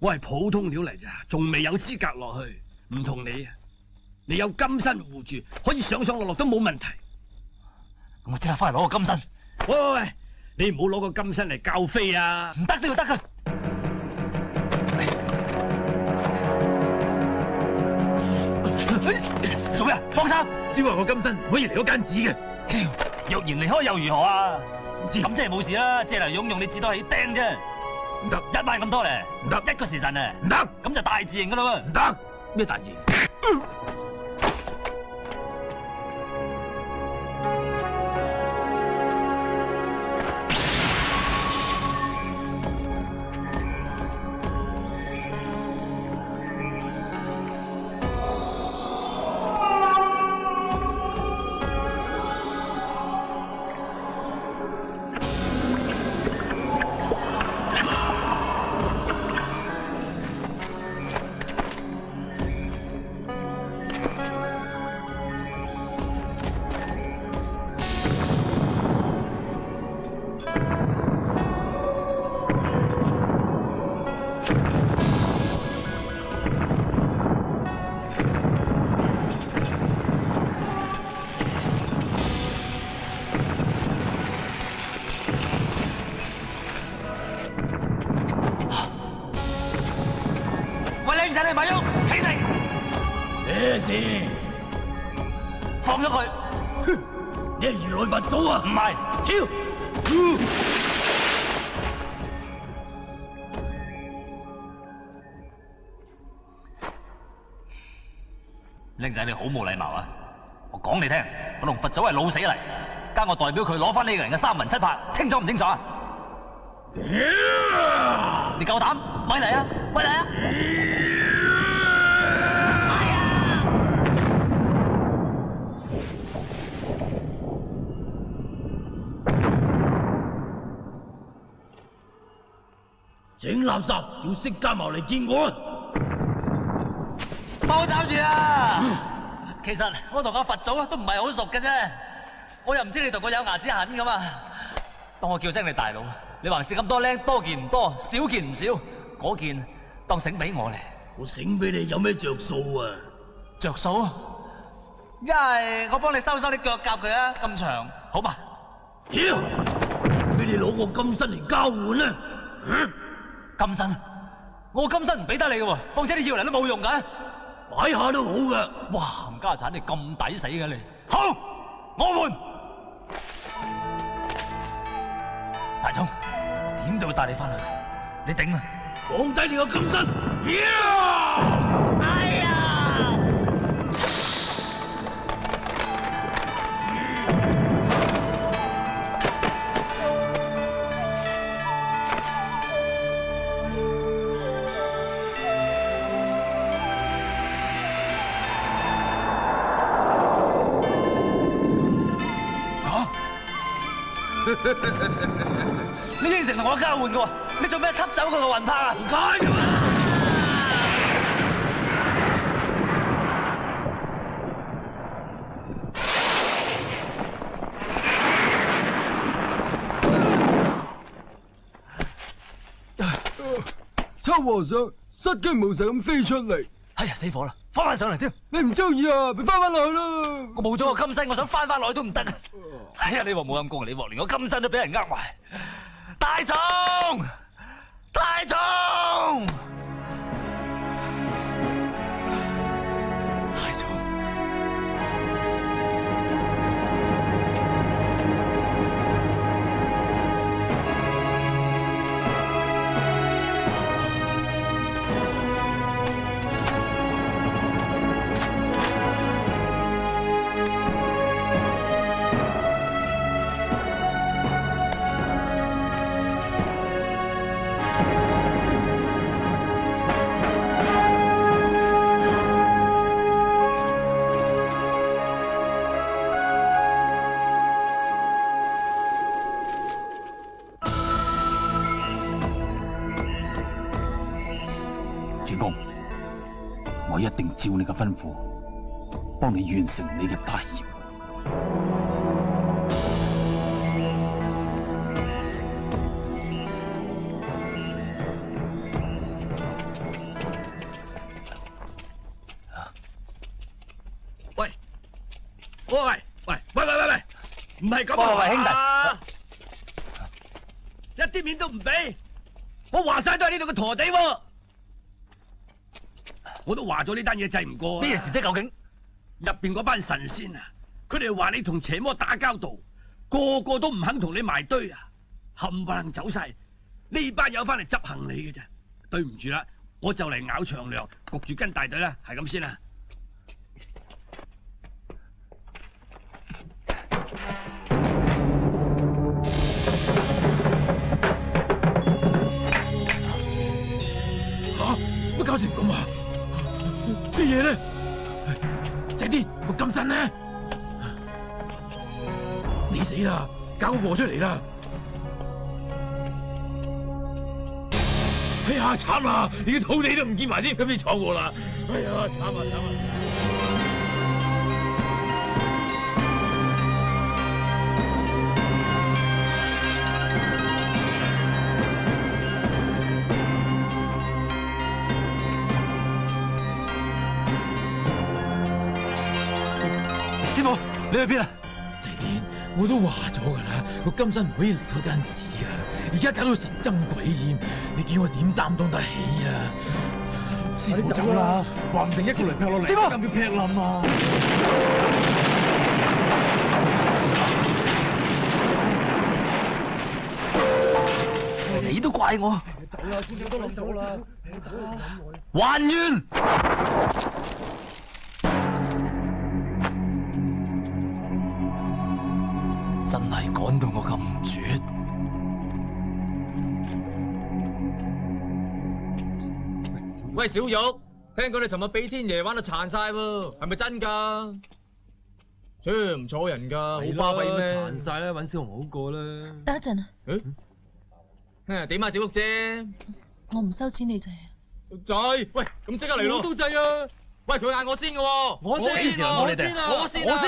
我係普通料嚟咋，仲未有資格落去，唔同你啊！你有金身護住，可以上上落落都冇問題。我即刻翻嚟攞個金身。喂喂喂，你唔好攞個金身嚟教飛啊！唔得都要得噶。做咩啊？放手！燒壞我金身，唔可以嚟嗰間子嘅。若然離開又如何啊？咁即係冇事啦，借嚟用用你至多起釘啫。唔得，一万咁多咧，唔得，一个时辰啊，唔得，咁就大自然噶啦喎。唔得，咩大字？係老死嚟，加我代表佢攞翻呢個人嘅三文七魄，清楚唔清楚啊？你夠膽？咪嚟啊！咪嚟啊！整垃圾，叫釋迦牟嚟見我啊！幫我找住啊！其實我同阿佛祖都唔係好熟嘅啫，我又唔知你同我有牙之痕咁啊！當我叫聲你大佬，你還是咁多僆，多件唔多，少件唔少，嗰件當醒俾我咧。我醒俾你有咩着數啊？着數？一係我幫你收收啲腳甲佢啊，咁長，好嘛？妖，俾你攞個金身嚟交換啦！嗯金身？我金身唔俾得你嘅喎，況且你要嚟都冇用㗎。擺下都好嘅。哇，冚家產你咁抵死嘅你。好，我換。大聰，點都要帶你翻去，你頂啊！放低你個金身！呀！哎呀！[laughs] 你應承同我交換嘅喎，你做咩吸走佢個魂魄啊？唔該。嘛！秋和尚失驚無神咁飛出嚟，哎呀，死火啦！翻翻上嚟添，你唔中意啊，咪翻翻落去咯。我冇咗個金身，我想翻翻落去都唔得啊！哎呀，你鑊冇陰功啊！你鑊連個金身都俾人呃埋，大聰，大聰，一定照你嘅吩咐，幫你完成你嘅大業。喂，喂喂喂喂喂喂，唔係咁啊喂兄弟弟，一啲面都唔俾，我話晒都係呢度嘅陀地喎，我都話咗呢單嘢制唔過啊咩事啫？究竟入邊嗰班神仙啊，佢哋話你同邪魔打交道，個個都唔肯同你埋堆啊，冚唪唥走晒，呢班友翻嚟執行你嘅啫，對唔住啦，我就嚟咬長糧，焗住跟大隊啦，係咁先啦。吓，乜搞成咁啊？乜嘢咧？仔啲個金身咧？你死啦！搞个祸出嚟啦！哎呀，惨啦！连土地都唔见埋添，咁你闯祸啦！哎呀，惨啊惨啊！你去邊啊？仔啲，我都話咗噶啦，我今生唔可以離開間寺啊！而家搞到神憎鬼厭，你叫我點擔當得起啊？師傅走啦，話唔定一個雷劈落嚟，師傅咁要劈冧啊！你都怪我，走啦，先都諗走啦，走啦，還願。到我咁絕。喂，小玉，聽講你尋日俾天爺玩到殘晒喎，係咪真㗎？切，唔錯人㗎，好巴閉咩？殘晒啦，揾小紅好過啦。等一陣啊，誒，哼點啊，小玉姐？我唔收錢你制啊！制，喂，咁即刻嚟咯！我都制啊！喂，佢嗌我先嘅喎，我先幾時輪到你哋啊？我先啊，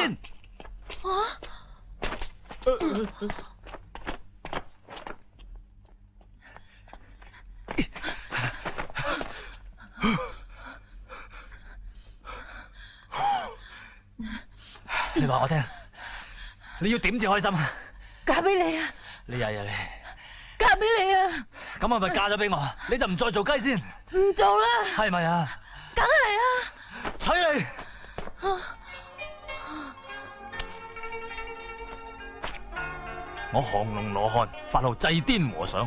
你话我听，你要点至开心啊？嫁俾你啊！你日日嚟，嫁俾你啊！咁系咪嫁咗俾我？你就唔再做鸡先？唔做啦！系咪啊？梗系啊！娶你！我降龍羅漢，法號祭癲和尚，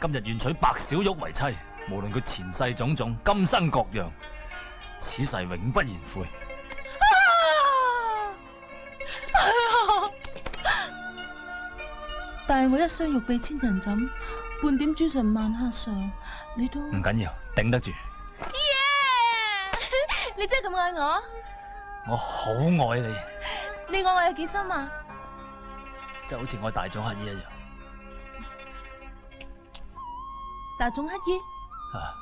今日願娶白小玉為妻，無論佢前世種種，今生各樣，此世永不言悔。[laughs] 但係我一雙玉臂千人枕，半點朱唇萬客上，你都唔緊要，頂得住。[laughs] 你真係咁愛我？我好愛你，你愛我有幾深啊？就好似我大眾乞衣一樣。大眾乞衣，啊，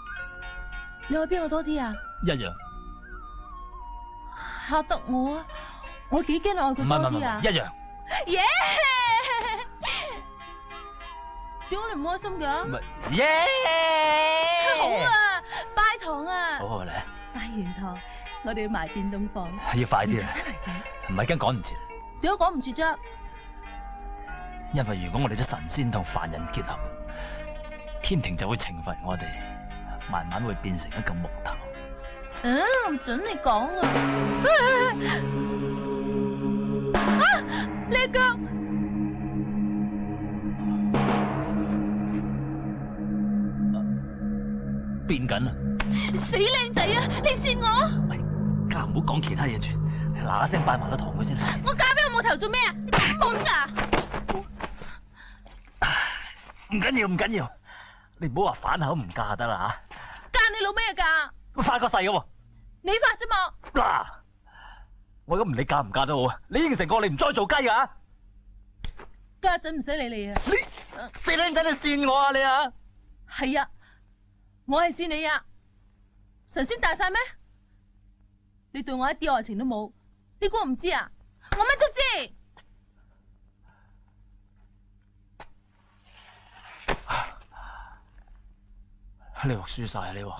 你愛邊個多啲啊？一樣。嚇得我啊！我幾驚你愛佢多啲啊！係，一樣。耶！點解你唔開心噶？唔係耶！好啊，拜堂啊！好好嚟，拜完堂，我哋要埋電動房。要快啲啊！唔係驚趕唔切，點解講唔住啫？因為如果我哋啲神仙同凡人結合，天庭就會懲罰我哋，慢慢會變成一個木頭。嗯，唔准你講啊！啊！你腳變緊啦！死靚仔啊！你扇我！喂家唔好講其他嘢住，嗱嗱聲拜埋個堂佢先。我嫁俾我冇頭做咩啊？你咁懵噶？唔緊要唔緊要，你唔好話反口唔嫁得啦嫁你老咩啊嫁？吓，發個誓嘅喎。你發啫嘛？嗱，我而家唔理嫁唔嫁都好啊，你應承過你唔再做雞噶。家陣唔使理你啊！你死靚仔你扇我啊你啊！係啊，我係扇你啊！神仙大晒咩？你對我一啲愛情都冇，你估我唔知啊？我乜都知。呢鑊輸晒呢鑊，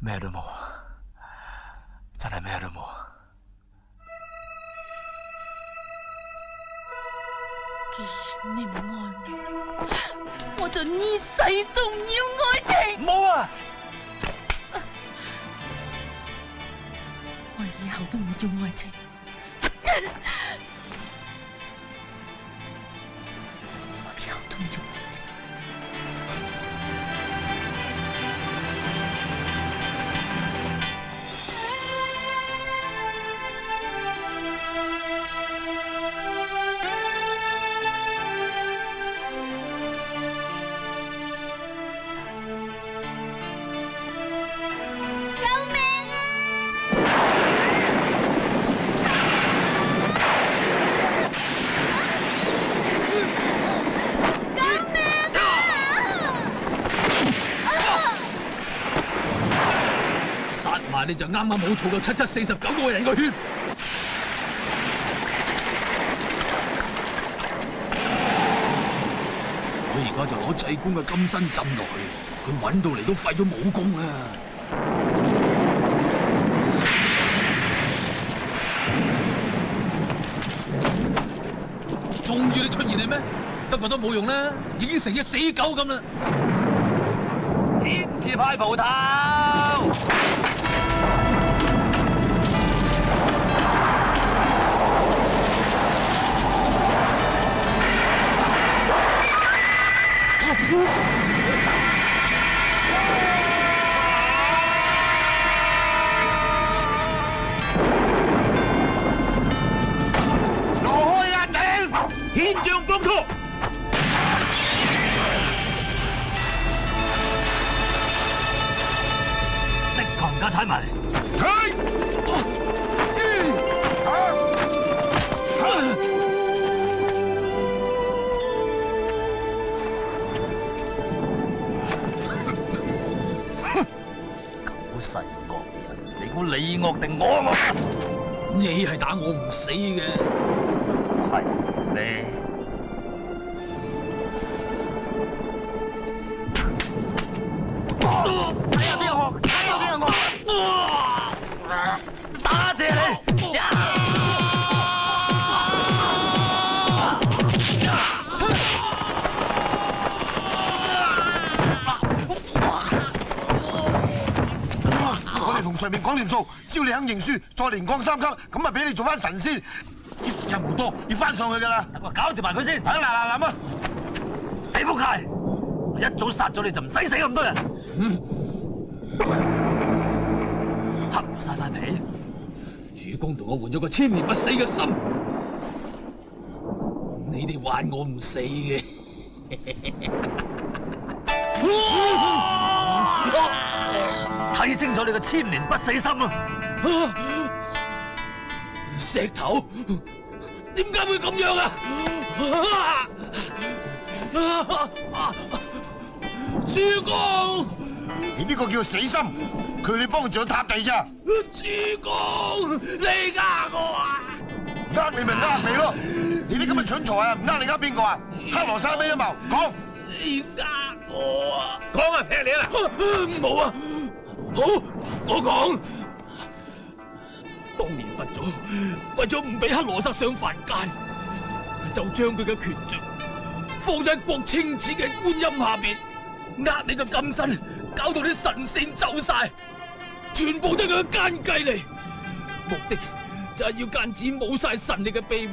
咩都冇，真係咩都冇。既然你唔愛我，我就呢世都唔要愛情。冇啊！我以後都唔要愛情。啱啱好儲夠七七四十九個人個圈。佢而家就攞濟公嘅金身浸落去，佢揾到嚟都废咗武功啦。終於你出現嚟咩？不過都冇用啦，已經成隻死狗咁啦。天字派蒲頭。的確唔加踩你惡定我惡啊？你係打我唔死嘅。系你。上面講掂數，只要你肯認輸，再連降三級，咁咪俾你做翻神仙。啲時間無多，要翻上去噶啦。搞掂埋佢先。係嗱嗱嗱啊！死仆街！我一早殺咗你就唔使死咁多人。黑羅晒塊皮，主公同我換咗個千年不死嘅心，你哋玩我唔死嘅。睇清楚你個千年不死心啊！石頭，點解會咁樣啊？主公，你呢個叫死心，佢你幫佢掌塔地咋？主公，你呃我啊！呃你咪呃你咯！你啲咁嘅蠢材啊，唔呃你呃邊個啊？黑羅山咩陰謀？講！你呃我啊！講啊，劈你啦！冇啊！好，我講。當年佛祖為咗唔俾黑羅剎上凡間，就將佢嘅權杖放咗喺国清子嘅觀音下边，呃你個金身，搞到啲神仙走晒，全部都係佢嘅奸計嚟，目的就係要間子冇晒神力嘅庇護，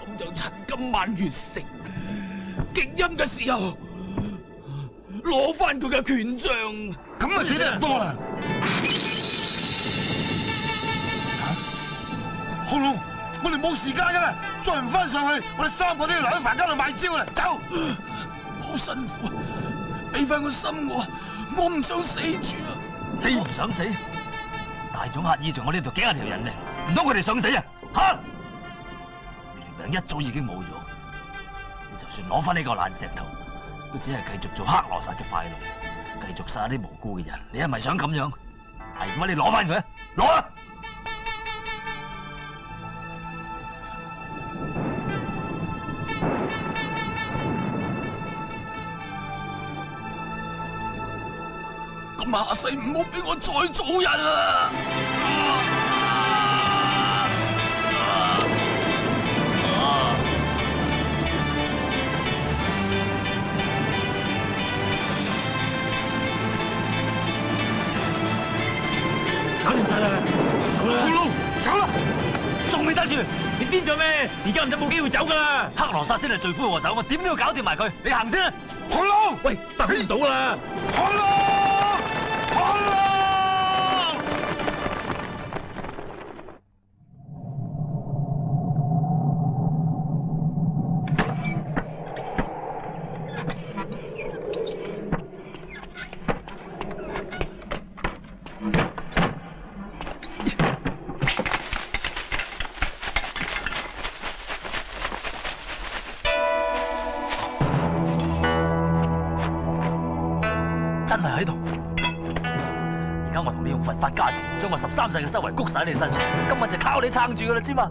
咁就趁今晚月成極陰嘅時候，攞翻佢嘅權杖，咁咪死得人多啦！好龍，我哋冇時間噶啦，再唔翻上去，我哋三個都要留喺凡間度賣招啦，走！好辛苦，俾翻個心我，我唔想死住啊！你唔想死？大種乞衣在我呢度幾廿條人呢？唔通佢哋想死啊？吓！你條命一早已經冇咗，你就算攞翻呢個爛石頭，都只係繼續做黑羅剎嘅傀儡，繼續殺啲無辜嘅人。你係咪想咁樣？係乜？你攞翻佢！攞啊！咁下世唔好俾我再做人啊！咗咩？而家唔使冇机会走噶啦！黑罗萨先系罪魁祸首，我点都要搞掂埋佢。你行先啊！好咯！喂，等唔到啦！好咯！三世嘅修为谷晒喺你身上，今日就靠你撑住噶啦，知嘛？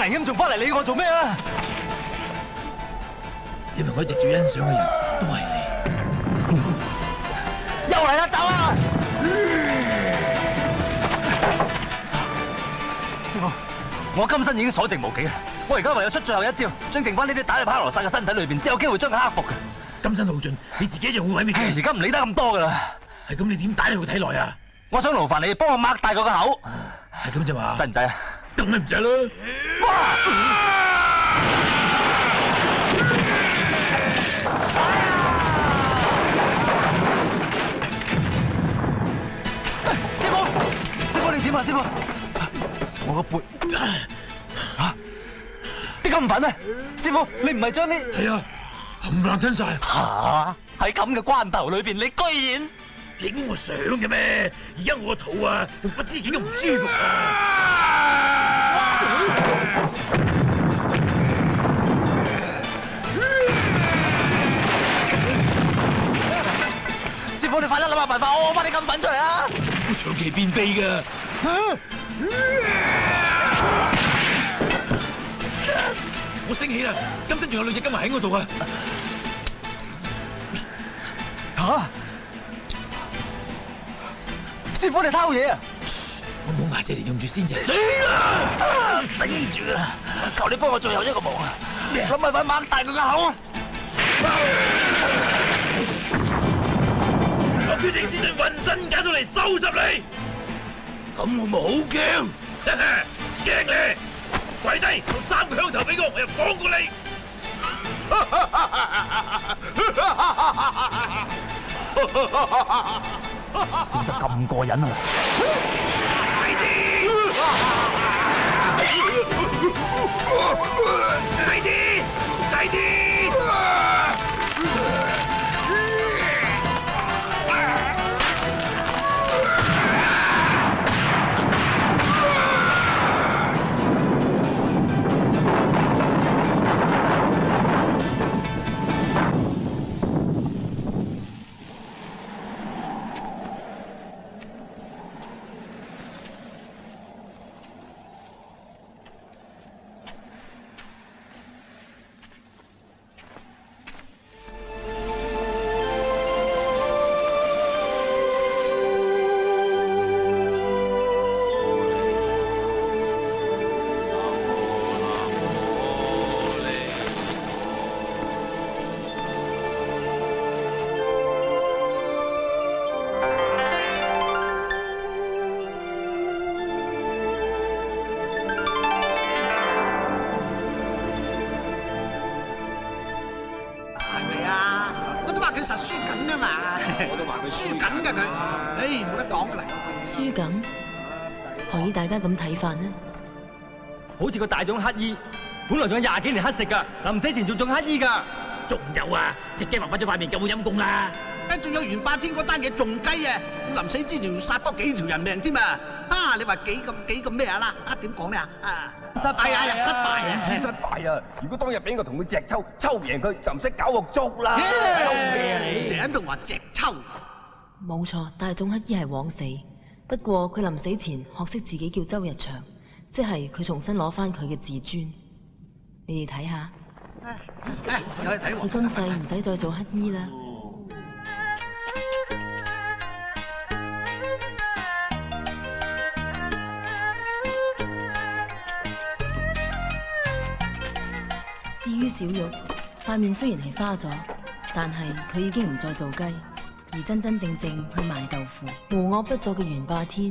危險仲翻嚟理我做咩啊？因為我一直最欣賞嘅人都係你。又嚟啦，走啊！師傅，我今生已經所剩無幾啦，我而家唯有出最後一招，將剩翻呢啲打入哈羅薩嘅身體裏邊，先有機會將佢克服嘅。今生耗盡，你自己一樣會毀滅唉而家唔理得咁多噶啦。係咁，你點打入佢體內啊？我想勞煩你幫我擘大佢個口。係咁啫嘛。制唔制啊？梗係唔制啦。師傅，師傅你點啊？師傅，我個背嚇點解咁粉啊？師傅，你唔係將啲係啊，冚唪唥吞晒。嚇喺咁嘅關頭裏邊，你居然你估我相嘅咩？而家我個肚啊，仲不知幾咁唔舒服啊！師傅，你快啲諗下辦法，我帮你金粉出嚟啊！我長期便秘㗎。我升起啦，今身仲有兩隻金埋喺我度啊！嚇！師傅你偷嘢啊！我冇牙仔嚟用住先啫。死啦！頂住啦！求你幫我最後一個忙啊！諗辦法擘大佢個口。我決定先至渾身解到嚟收拾你。咁我咪好驚，[laughs] 驚你！跪低，用三個香頭俾我，我又放過你。[laughs] 笑得咁過癮啊！快啲，快啲！係個大種乞衣，本來仲有廿幾年乞食㗎，臨死前仲中乞衣㗎。仲有啊，隻雞畫翻咗塊面，夠冇陰功啦！誒，仲有袁霸天嗰單嘢仲雞啊！臨死之前要殺多幾條人命添啊！啊，你話幾咁幾咁咩啊啦？啊，點講咩啊？啊，失敗啊，又失敗啊！知失敗啊！如果當日俾我同佢隻抽，抽贏佢就唔使搞鑊粥啦咩啊。你成日喺度話隻抽，冇錯，大眾乞衣係枉死。不過佢臨死前學識自己叫周日祥，即係佢重新攞翻佢嘅自尊。你哋睇下，佢今世唔使再做乞衣啦。至於小玉，塊面雖然係花咗，但係佢已經唔再做雞，而真真正正去賣豆腐。無惡不作嘅袁霸天，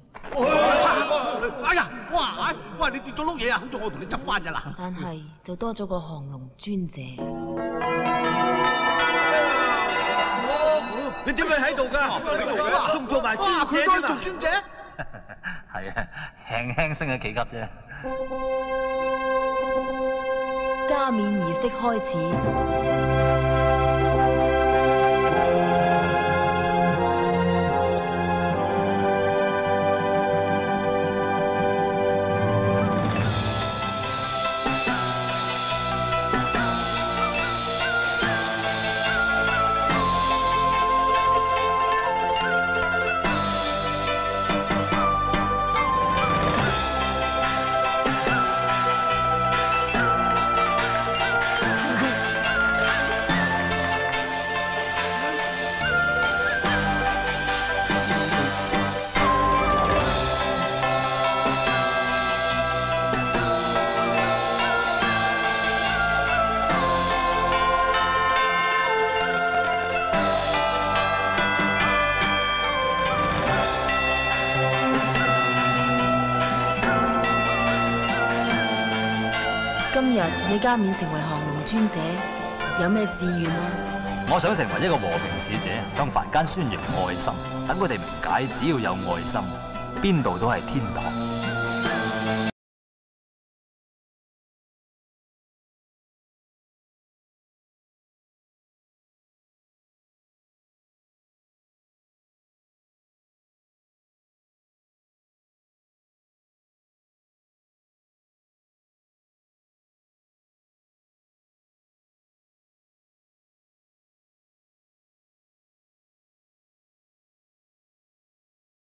哎呀，哇！哇，你跌咗碌嘢啊，好在我同你執翻㗎啦。但係就多咗個降龍尊者。你點解喺度㗎？哇仲做埋佢者添啊都做專者。[laughs] 係啊，輕輕升咗幾級啫。加冕儀式開始。加冕成为降龙尊者，有咩志愿啊？我想成为一个和平使者，向凡间宣扬爱心，等佢哋明解，只要有爱心，边度都系天堂。